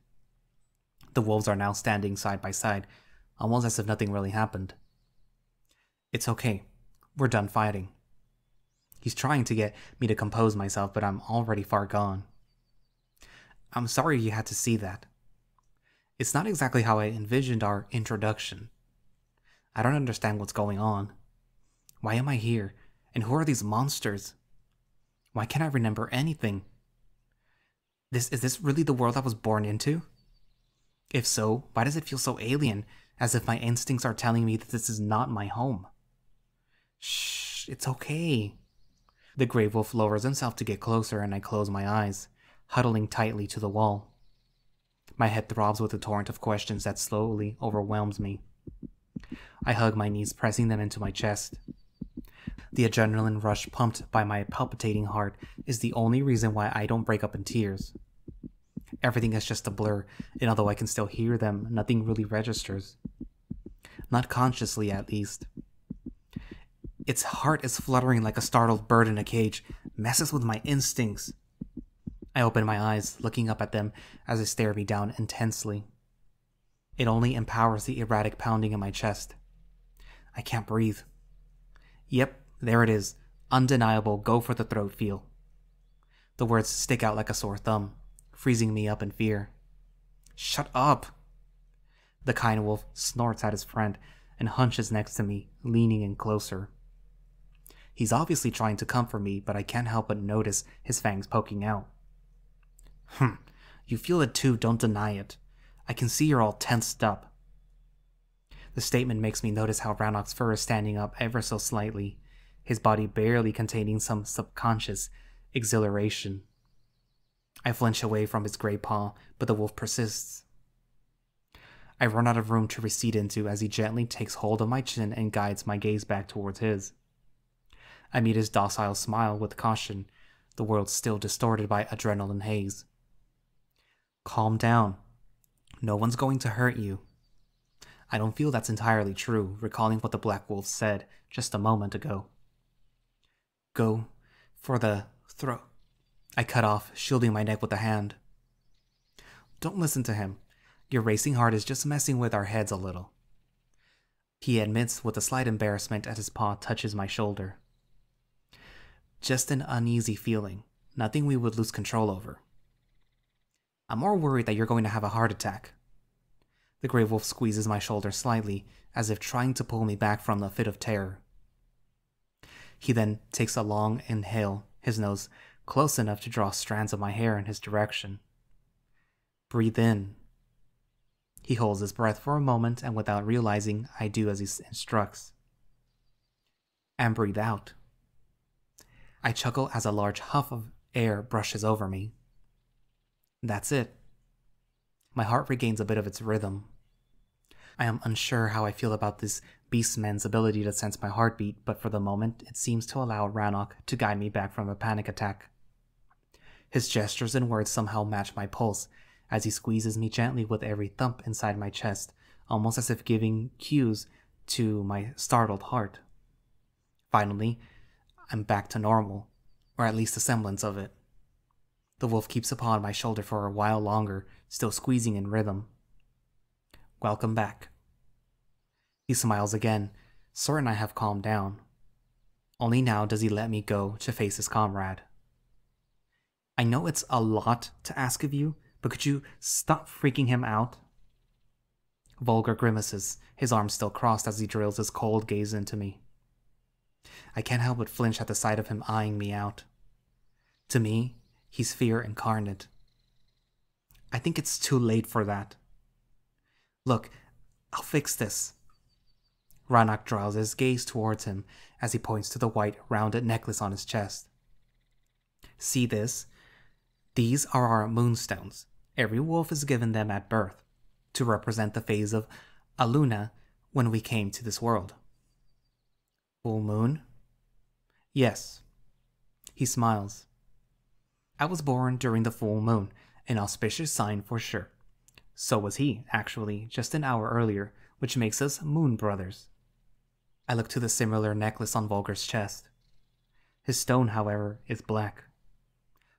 The wolves are now standing side by side, almost as if nothing really happened. It's okay. We're done fighting. He's trying to get me to compose myself, but I'm already far gone. I'm sorry you had to see that. It's not exactly how I envisioned our introduction. I don't understand what's going on. Why am I here? And who are these monsters? Why can't I remember anything? This is this really the world I was born into? If so, why does it feel so alien, as if my instincts are telling me that this is not my home? Shh, it's okay. The grave wolf lowers himself to get closer, and I close my eyes, huddling tightly to the wall. My head throbs with a torrent of questions that slowly overwhelms me. I hug my knees, pressing them into my chest. The adrenaline rush pumped by my palpitating heart is the only reason why I don't break up in tears. Everything is just a blur, and although I can still hear them, nothing really registers. Not consciously, at least. Its heart is fluttering like a startled bird in a cage, messes with my instincts. I open my eyes, looking up at them as they stare me down intensely. It only empowers the erratic pounding in my chest. I can't breathe. Yep, there it is. Undeniable go for the throat feel. The words stick out like a sore thumb, freezing me up in fear. Shut up! The kind wolf snorts at his friend and hunches next to me, leaning in closer. He's obviously trying to comfort me, but I can't help but notice his fangs poking out. Hmm, you feel it too, don't deny it. I can see you're all tensed up. The statement makes me notice how Rannoch's fur is standing up ever so slightly, his body barely containing some subconscious exhilaration. I flinch away from his gray paw, but the wolf persists. I run out of room to recede into as he gently takes hold of my chin and guides my gaze back towards his. I meet his docile smile with caution, the world still distorted by adrenaline haze. Calm down. No one's going to hurt you. I don't feel that's entirely true, recalling what the Black Wolf said just a moment ago. Go for the throat. I cut off, shielding my neck with a hand. Don't listen to him. Your racing heart is just messing with our heads a little. He admits with a slight embarrassment as his paw touches my shoulder. Just an uneasy feeling, nothing we would lose control over. I'm more worried that you're going to have a heart attack. The Grey Wolf squeezes my shoulder slightly, as if trying to pull me back from a fit of terror. He then takes a long inhale, his nose close enough to draw strands of my hair in his direction. Breathe in. He holds his breath for a moment, and without realizing, I do as he instructs. And breathe out. I chuckle as a large huff of air brushes over me. That's it. My heart regains a bit of its rhythm. I am unsure how I feel about this beastman's ability to sense my heartbeat, but for the moment it seems to allow Rannoch to guide me back from a panic attack. His gestures and words somehow match my pulse as he squeezes me gently with every thump inside my chest, almost as if giving cues to my startled heart. Finally, I'm back to normal, or at least a semblance of it. The wolf keeps upon my shoulder for a while longer, still squeezing in rhythm. Welcome back. He smiles again, certain I have calmed down. Only now does he let me go to face his comrade. I know it's a lot to ask of you, but could you stop freaking him out? Volgar grimaces, his arms still crossed as he drills his cold gaze into me. I can't help but flinch at the sight of him eyeing me out. To me, he's fear incarnate. I think it's too late for that. Look, I'll fix this. Rannoch draws his gaze towards him as he points to the white, rounded necklace on his chest. See this? These are our moonstones. Every wolf is given them at birth to represent the phase of Aluna when we came to this world. Full moon? Yes. He smiles. I was born during the full moon, an auspicious sign for sure. So was he, actually, just an hour earlier, which makes us moon brothers. I look to the similar necklace on Volgar's chest. His stone, however, is black.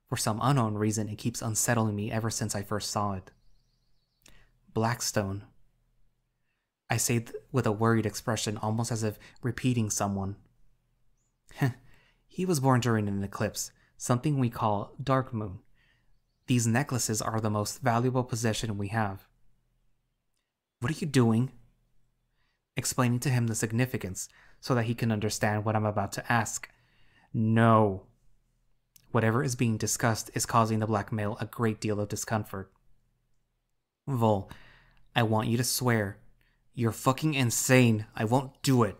For some unknown reason, it keeps unsettling me ever since I first saw it. Blackstone. I say th- with a worried expression, almost as if repeating someone. he was born during an eclipse, something we call dark moon. These necklaces are the most valuable possession we have. What are you doing? Explaining to him the significance so that he can understand what I'm about to ask. No. Whatever is being discussed is causing the black male a great deal of discomfort. Vol, I want you to swear. You're fucking insane. I won't do it.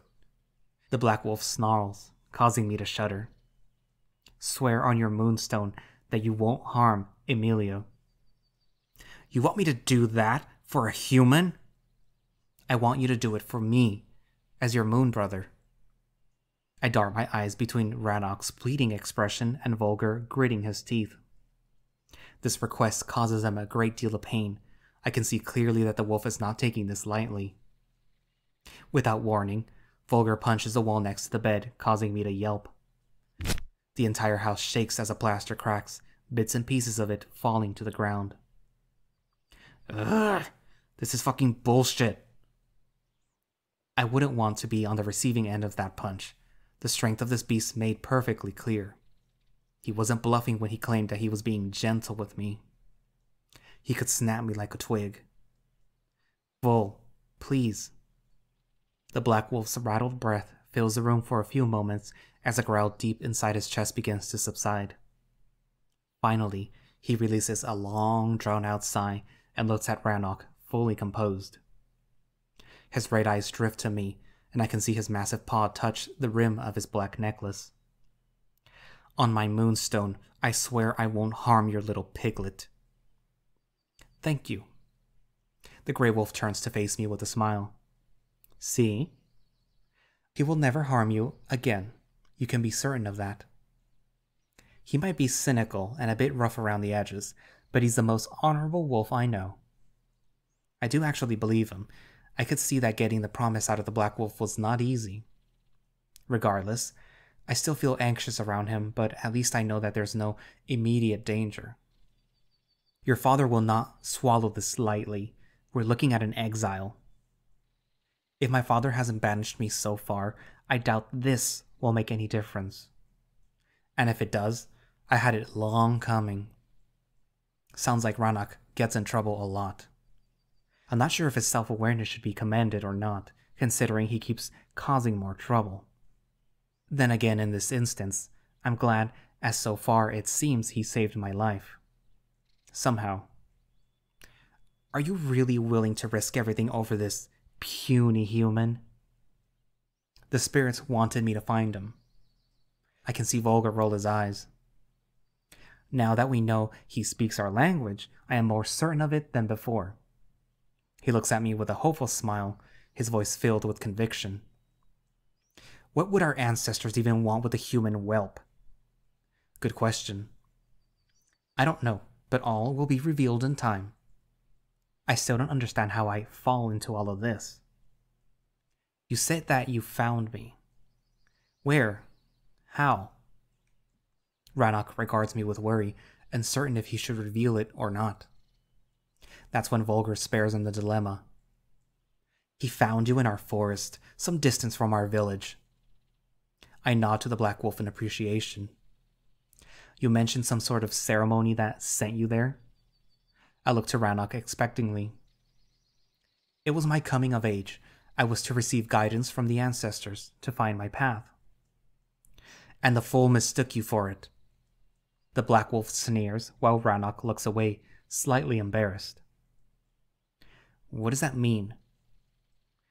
The black wolf snarls, causing me to shudder. Swear on your moonstone that you won't harm Emilio. You want me to do that for a human? I want you to do it for me, as your moon brother. I dart my eyes between Rannoch's pleading expression and Volgar gritting his teeth. This request causes him a great deal of pain. I can see clearly that the wolf is not taking this lightly. Without warning, Volgar punches the wall next to the bed, causing me to yelp. The entire house shakes as a plaster cracks, bits and pieces of it falling to the ground. Ugh, this is fucking bullshit. I wouldn't want to be on the receiving end of that punch. The strength of this beast made perfectly clear. He wasn't bluffing when he claimed that he was being gentle with me. He could snap me like a twig. Vol, please. The black wolf's rattled breath fills the room for a few moments as a growl deep inside his chest begins to subside. Finally, he releases a long, drawn out sigh and looks at Rannoch, fully composed. His right eyes drift to me, and I can see his massive paw touch the rim of his black necklace. On my moonstone, I swear I won't harm your little piglet. Thank you. The Grey Wolf turns to face me with a smile. See? He will never harm you again. You can be certain of that. He might be cynical and a bit rough around the edges, but he's the most honorable wolf I know. I do actually believe him. I could see that getting the promise out of the Black Wolf was not easy. Regardless, I still feel anxious around him, but at least I know that there's no immediate danger. Your father will not swallow this lightly. We're looking at an exile. If my father hasn't banished me so far, I doubt this will make any difference. And if it does, I had it long coming. Sounds like Rannoch gets in trouble a lot. I'm not sure if his self awareness should be commended or not, considering he keeps causing more trouble. Then again, in this instance, I'm glad, as so far it seems he saved my life. Somehow. Are you really willing to risk everything over this puny human? The spirits wanted me to find him. I can see Volgar roll his eyes. Now that we know he speaks our language, I am more certain of it than before. He looks at me with a hopeful smile, his voice filled with conviction. What would our ancestors even want with a human whelp? Good question. I don't know, but all will be revealed in time. I still don't understand how I fall into all of this. You said that you found me. Where? How? Rannoch regards me with worry, uncertain if he should reveal it or not. That's when Volgar spares him the dilemma. He found you in our forest, some distance from our village. I nod to the Black Wolf in appreciation. You mentioned some sort of ceremony that sent you there? I look to Rannoch expectingly. It was my coming of age. I was to receive guidance from the ancestors to find my path. And the fool mistook you for it. The Black Wolf sneers while Rannoch looks away, slightly embarrassed. What does that mean?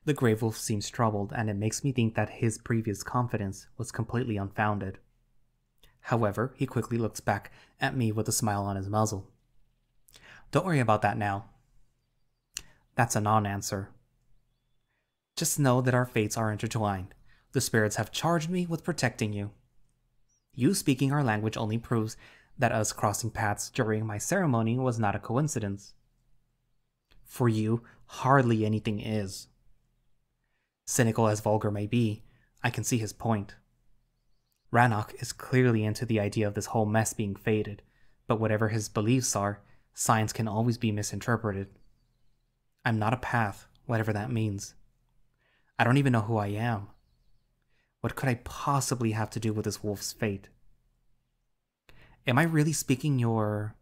The Grey Wolf seems troubled, and it makes me think that his previous confidence was completely unfounded. However, he quickly looks back at me with a smile on his muzzle. Don't worry about that now. That's a non answer. Just know that our fates are intertwined. The spirits have charged me with protecting you. You speaking our language only proves that us crossing paths during my ceremony was not a coincidence. For you, hardly anything is. Cynical as Volgar may be, I can see his point. Rannoch is clearly into the idea of this whole mess being fated, but whatever his beliefs are, science can always be misinterpreted. I'm not a path, whatever that means. I don't even know who I am. What could I possibly have to do with this wolf's fate? Am I really speaking your.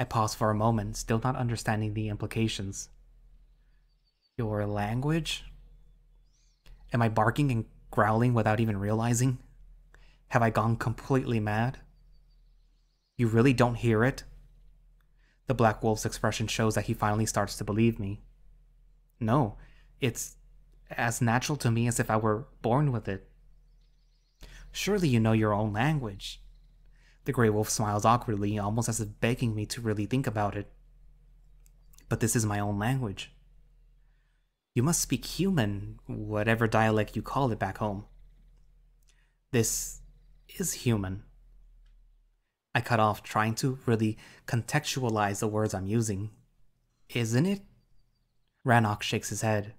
I pause for a moment, still not understanding the implications. Your language? Am I barking and growling without even realizing? Have I gone completely mad? You really don't hear it? The Black Wolf's expression shows that he finally starts to believe me. No, it's as natural to me as if I were born with it. Surely you know your own language. The Grey Wolf smiles awkwardly, almost as if begging me to really think about it. But this is my own language. You must speak human, whatever dialect you call it back home. This is human. I cut off, trying to really contextualize the words I'm using. Isn't it? Rannoch shakes his head.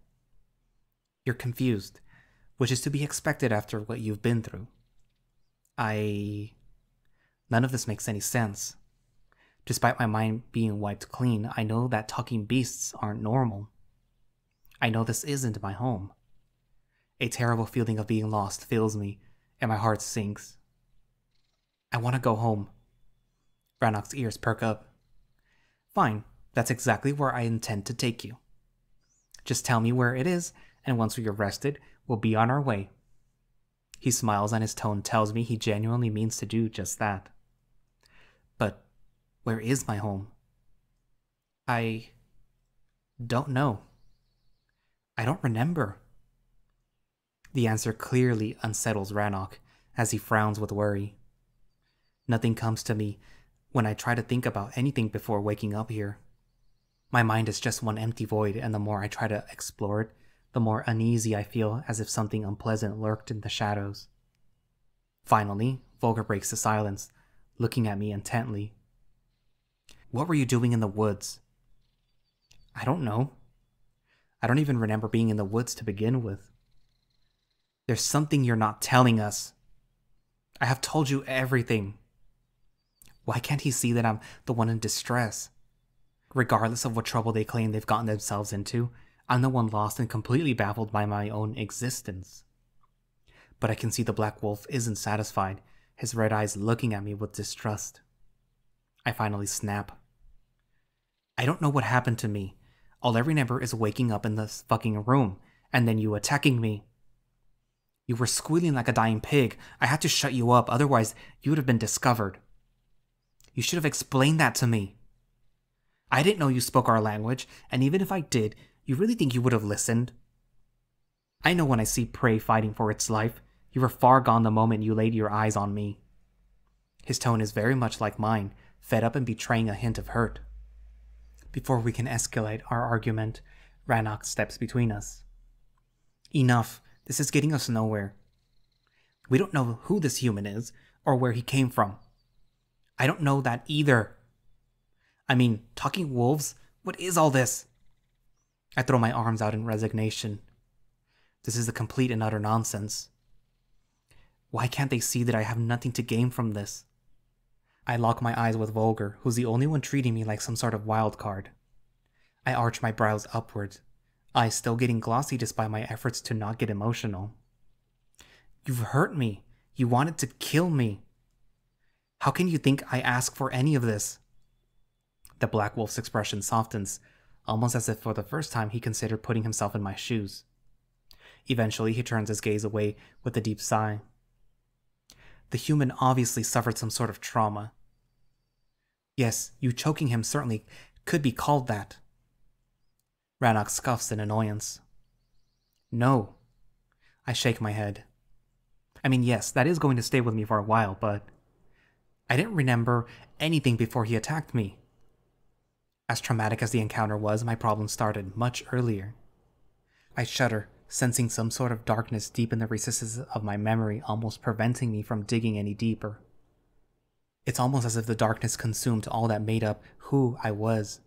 You're confused, which is to be expected after what you've been through. I. None of this makes any sense. Despite my mind being wiped clean, I know that talking beasts aren't normal. I know this isn't my home. A terrible feeling of being lost fills me, and my heart sinks. I want to go home. Rannoch's ears perk up. Fine, that's exactly where I intend to take you. Just tell me where it is, and once we are rested, we'll be on our way. He smiles and his tone tells me he genuinely means to do just that. But where is my home? I don't know. I don't remember. The answer clearly unsettles Rannoch as he frowns with worry. Nothing comes to me when I try to think about anything before waking up here. My mind is just one empty void, and the more I try to explore it, the more uneasy I feel as if something unpleasant lurked in the shadows. Finally, Volgar breaks the silence, looking at me intently. What were you doing in the woods? I don't know. I don't even remember being in the woods to begin with. There's something you're not telling us. I have told you everything. Why can't he see that I'm the one in distress? Regardless of what trouble they claim they've gotten themselves into, I'm the one lost and completely baffled by my own existence. But I can see the Black Wolf isn't satisfied, his red eyes looking at me with distrust. I finally snap. I don't know what happened to me. All I remember is waking up in this fucking room, and then you attacking me. You were squealing like a dying pig. I had to shut you up, otherwise, you would have been discovered. You should have explained that to me. I didn't know you spoke our language, and even if I did, you really think you would have listened? I know when I see prey fighting for its life, you were far gone the moment you laid your eyes on me. His tone is very much like mine, fed up and betraying a hint of hurt. Before we can escalate our argument, Rannoch steps between us. Enough. This is getting us nowhere. We don't know who this human is or where he came from. I don't know that either. I mean, talking wolves? What is all this? I throw my arms out in resignation. This is a complete and utter nonsense. Why can't they see that I have nothing to gain from this? I lock my eyes with Volgar, who's the only one treating me like some sort of wild card. I arch my brows upward, eyes still getting glossy despite my efforts to not get emotional. You've hurt me. You wanted to kill me. How can you think I ask for any of this? The Black Wolf's expression softens, almost as if for the first time he considered putting himself in my shoes. Eventually, he turns his gaze away with a deep sigh. The human obviously suffered some sort of trauma. Yes, you choking him certainly could be called that. Rannoch scuffs in annoyance. No. I shake my head. I mean, yes, that is going to stay with me for a while, but I didn't remember anything before he attacked me. As traumatic as the encounter was, my problem started much earlier. I shudder, sensing some sort of darkness deep in the recesses of my memory, almost preventing me from digging any deeper. It's almost as if the darkness consumed all that made up who I was.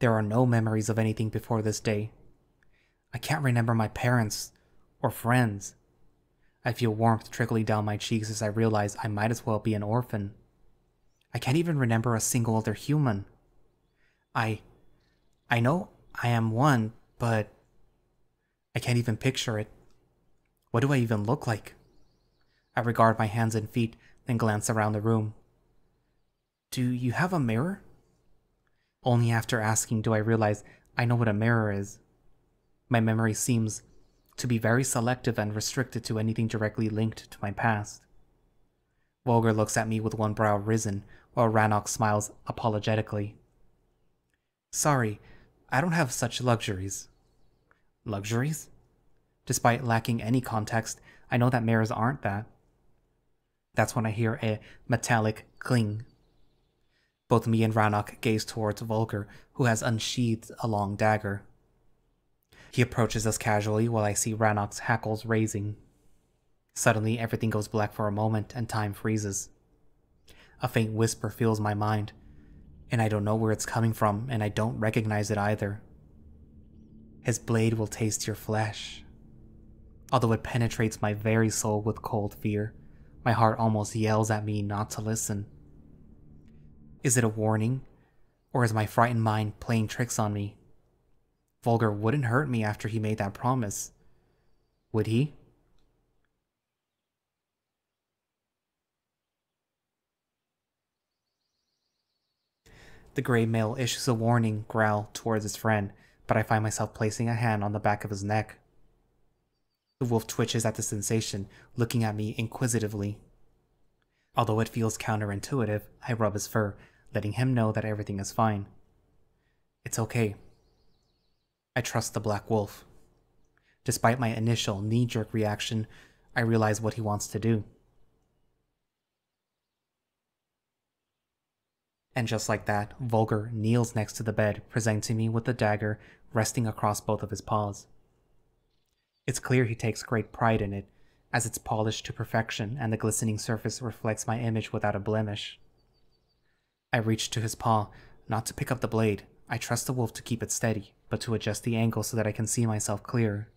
There are no memories of anything before this day. I can't remember my parents or friends. I feel warmth trickling down my cheeks as I realize I might as well be an orphan. I can't even remember a single other human. I. I know I am one, but. I can't even picture it. What do I even look like? I regard my hands and feet, then glance around the room. Do you have a mirror? Only after asking do I realize I know what a mirror is. My memory seems to be very selective and restricted to anything directly linked to my past. Volgar looks at me with one brow risen, while Rannoch smiles apologetically. Sorry, I don't have such luxuries. Luxuries? Despite lacking any context, I know that mirrors aren't that. That's when I hear a metallic cling. Both me and Rannoch gaze towards Volgar, who has unsheathed a long dagger. He approaches us casually while I see Rannoch's hackles raising. Suddenly, everything goes black for a moment and time freezes. A faint whisper fills my mind, and I don't know where it's coming from, and I don't recognize it either. His blade will taste your flesh. Although it penetrates my very soul with cold fear, my heart almost yells at me not to listen. Is it a warning? Or is my frightened mind playing tricks on me? Volgar wouldn't hurt me after he made that promise. Would he? The gray male issues a warning growl towards his friend, but I find myself placing a hand on the back of his neck. The wolf twitches at the sensation, looking at me inquisitively. Although it feels counterintuitive, I rub his fur, letting him know that everything is fine. It's okay. I trust the black wolf. Despite my initial knee jerk reaction, I realize what he wants to do. And just like that, Volgar kneels next to the bed, presenting me with the dagger resting across both of his paws. It's clear he takes great pride in it, as it's polished to perfection and the glistening surface reflects my image without a blemish. I reach to his paw, not to pick up the blade. I trust the wolf to keep it steady, but to adjust the angle so that I can see myself clearer.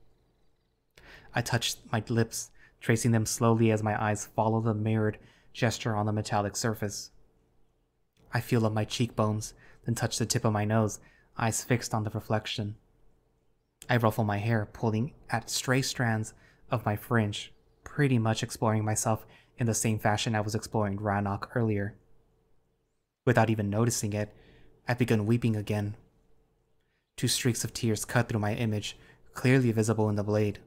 I touch my lips, tracing them slowly as my eyes follow the mirrored gesture on the metallic surface. I feel up my cheekbones, then touch the tip of my nose, eyes fixed on the reflection. I ruffle my hair, pulling at stray strands of my fringe, pretty much exploring myself in the same fashion I was exploring Rannoch earlier. Without even noticing it, I begun weeping again. Two streaks of tears cut through my image, clearly visible in the blade.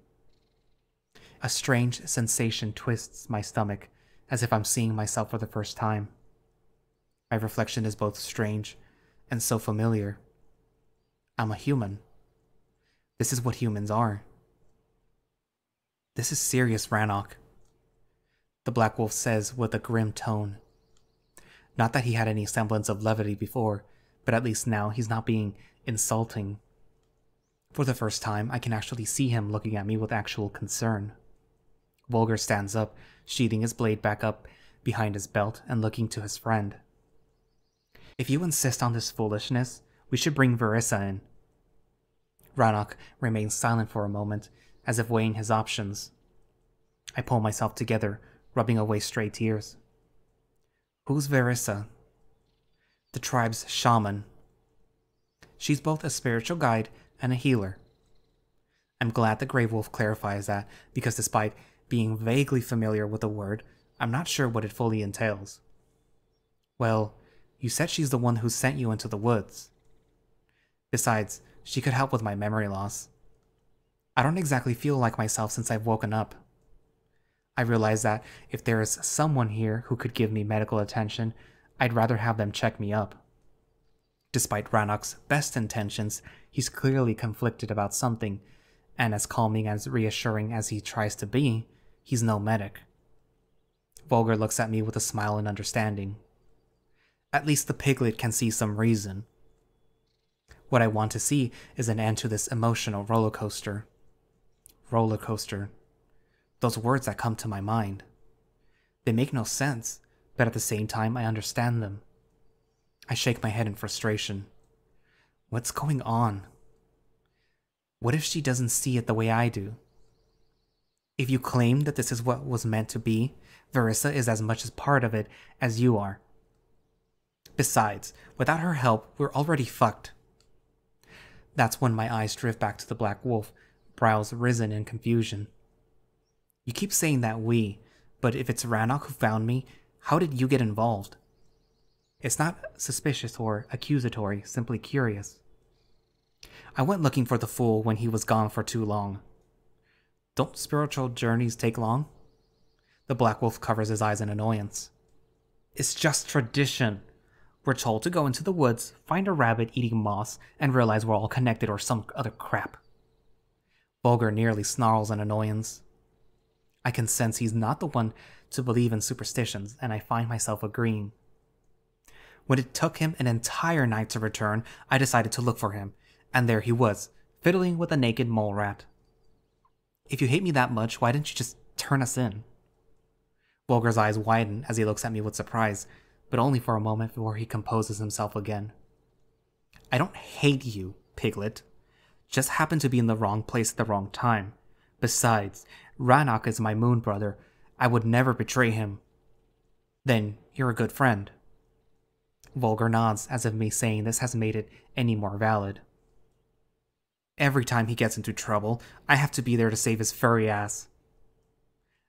A strange sensation twists my stomach, as if I'm seeing myself for the first time. My reflection is both strange and so familiar. I'm a human. This is what humans are. This is serious, Rannoch. The Black Wolf says with a grim tone. Not that he had any semblance of levity before, but at least now he's not being insulting. For the first time, I can actually see him looking at me with actual concern. Volgar stands up, sheathing his blade back up behind his belt and looking to his friend. If you insist on this foolishness, we should bring Verissa in. Rannoch remains silent for a moment, as if weighing his options. I pull myself together, rubbing away stray tears. Who's Verissa? The tribe's shaman. She's both a spiritual guide and a healer. I'm glad the Grey Wolf clarifies that, because despite being vaguely familiar with the word, I'm not sure what it fully entails. Well, you said she's the one who sent you into the woods. Besides, she could help with my memory loss. I don't exactly feel like myself since I've woken up. I realize that if there is someone here who could give me medical attention, I'd rather have them check me up. Despite Rannoch's best intentions, he's clearly conflicted about something, and as calming and reassuring as he tries to be, he's no medic. Volgar looks at me with a smile and understanding. At least the piglet can see some reason. What I want to see is an end to this emotional roller coaster. Roller coaster. Those words that come to my mind. They make no sense, but at the same time, I understand them. I shake my head in frustration. What's going on? What if she doesn't see it the way I do? If you claim that this is what was meant to be, Verissa is as much as part of it as you are. Besides, without her help, we're already fucked. That's when my eyes drift back to the Black Wolf, brows risen in confusion. You keep saying that we, but if it's Rannoch who found me, how did you get involved? It's not suspicious or accusatory, simply curious. I went looking for the fool when he was gone for too long. Don't spiritual journeys take long? The Black Wolf covers his eyes in annoyance. It's just tradition. We're told to go into the woods, find a rabbit eating moss, and realize we're all connected or some other crap. Volgar nearly snarls in annoyance. I can sense he's not the one to believe in superstitions, and I find myself agreeing. When it took him an entire night to return, I decided to look for him, and there he was, fiddling with a naked mole rat. If you hate me that much, why didn't you just turn us in? Volgar's eyes widen as he looks at me with surprise, but only for a moment before he composes himself again. I don't hate you, Piglet. Just happen to be in the wrong place at the wrong time. Besides, Rannoch is my moon brother. I would never betray him. Then you're a good friend. Volgar nods as if me saying this has made it any more valid. Every time he gets into trouble, I have to be there to save his furry ass.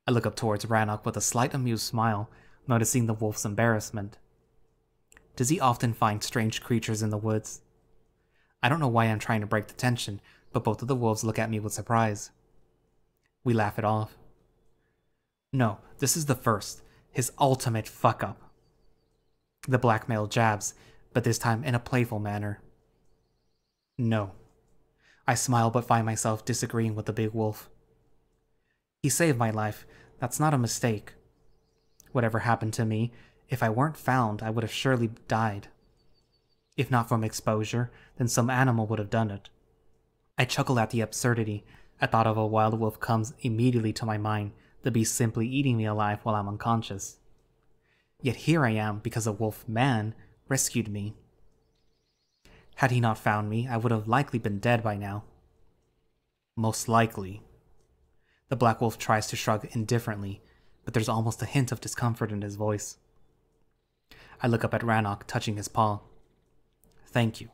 I look up towards Rannoch with a slight amused smile, noticing the wolf's embarrassment. Does he often find strange creatures in the woods? I don't know why I'm trying to break the tension, but both of the wolves look at me with surprise. We laugh it off. No, this is the first, his ultimate fuck up. The blackmail jabs, but this time in a playful manner. No. I smile but find myself disagreeing with the big wolf. He saved my life. That's not a mistake. Whatever happened to me, if I weren't found, I would have surely died. If not from exposure, then some animal would have done it. I chuckle at the absurdity. A thought of a wild wolf comes immediately to my mind, the beast simply eating me alive while I'm unconscious. Yet here I am because a wolf man rescued me. Had he not found me, I would have likely been dead by now. Most likely. The black wolf tries to shrug indifferently, but there's almost a hint of discomfort in his voice. I look up at Rannoch, touching his paw. Thank you.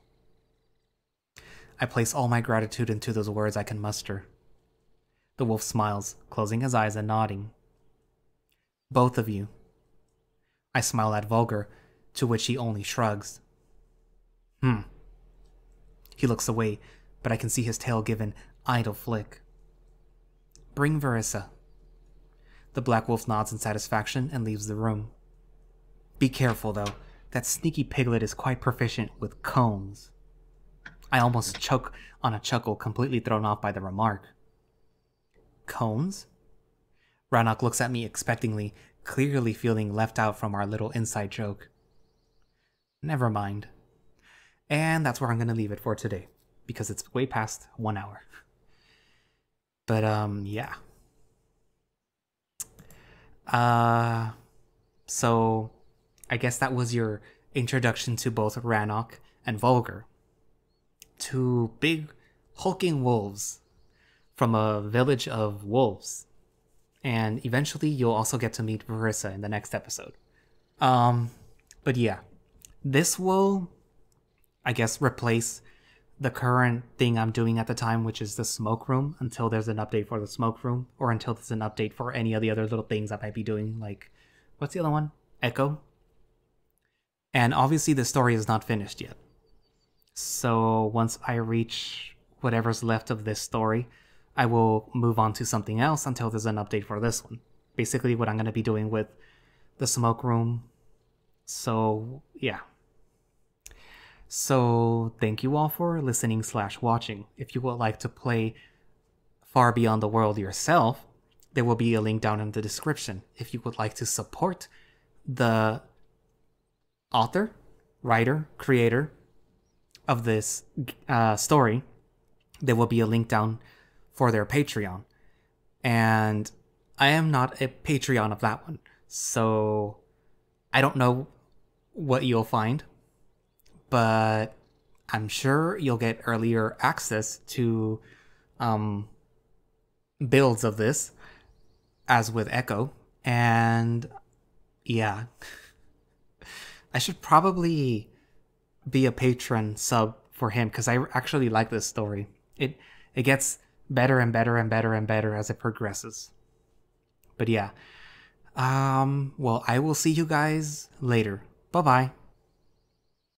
I place all my gratitude into those words I can muster. The wolf smiles, closing his eyes and nodding. Both of you. I smile at Volgar, to which he only shrugs. Hmm. He looks away, but I can see his tail give an idle flick. Bring Verissa. The Black Wolf nods in satisfaction and leaves the room. Be careful, though. That sneaky piglet is quite proficient with cones. I almost choke on a chuckle, completely thrown off by the remark. Cones? Rannoch looks at me expectingly, clearly feeling left out from our little inside joke. Never mind. And that's where I'm going to leave it for today, because it's way past one hour. But, um, yeah. Uh, so I guess that was your introduction to both Rannoch and Volgar. Two big hulking wolves from a village of wolves. And eventually you'll also get to meet Verissa in the next episode. Um, but yeah, this will, I guess, replace the current thing I'm doing at the time, which is the smoke room, until there's an update for the smoke room, or until there's an update for any of the other little things I might be doing, like, what's the other one? Echo? And obviously, the story is not finished yet. So once I reach whatever's left of this story, I will move on to something else until there's an update for this one. Basically, what I'm going to be doing with the smoke room. So, yeah. So, thank you all for listening slash watching. If you would like to play Far Beyond the World yourself, there will be a link down in the description. If you would like to support the author, writer, creator of this uh, story, there will be a link down for their Patreon. And I am not a Patreon of that one. So I don't know what you'll find, but I'm sure you'll get earlier access to um, builds of this, as with Echo. And yeah, I should probably be a patron sub for him because I actually like this story. It it gets better and better and better and better as it progresses. But yeah. Um well, I will see you guys later. Bye-bye.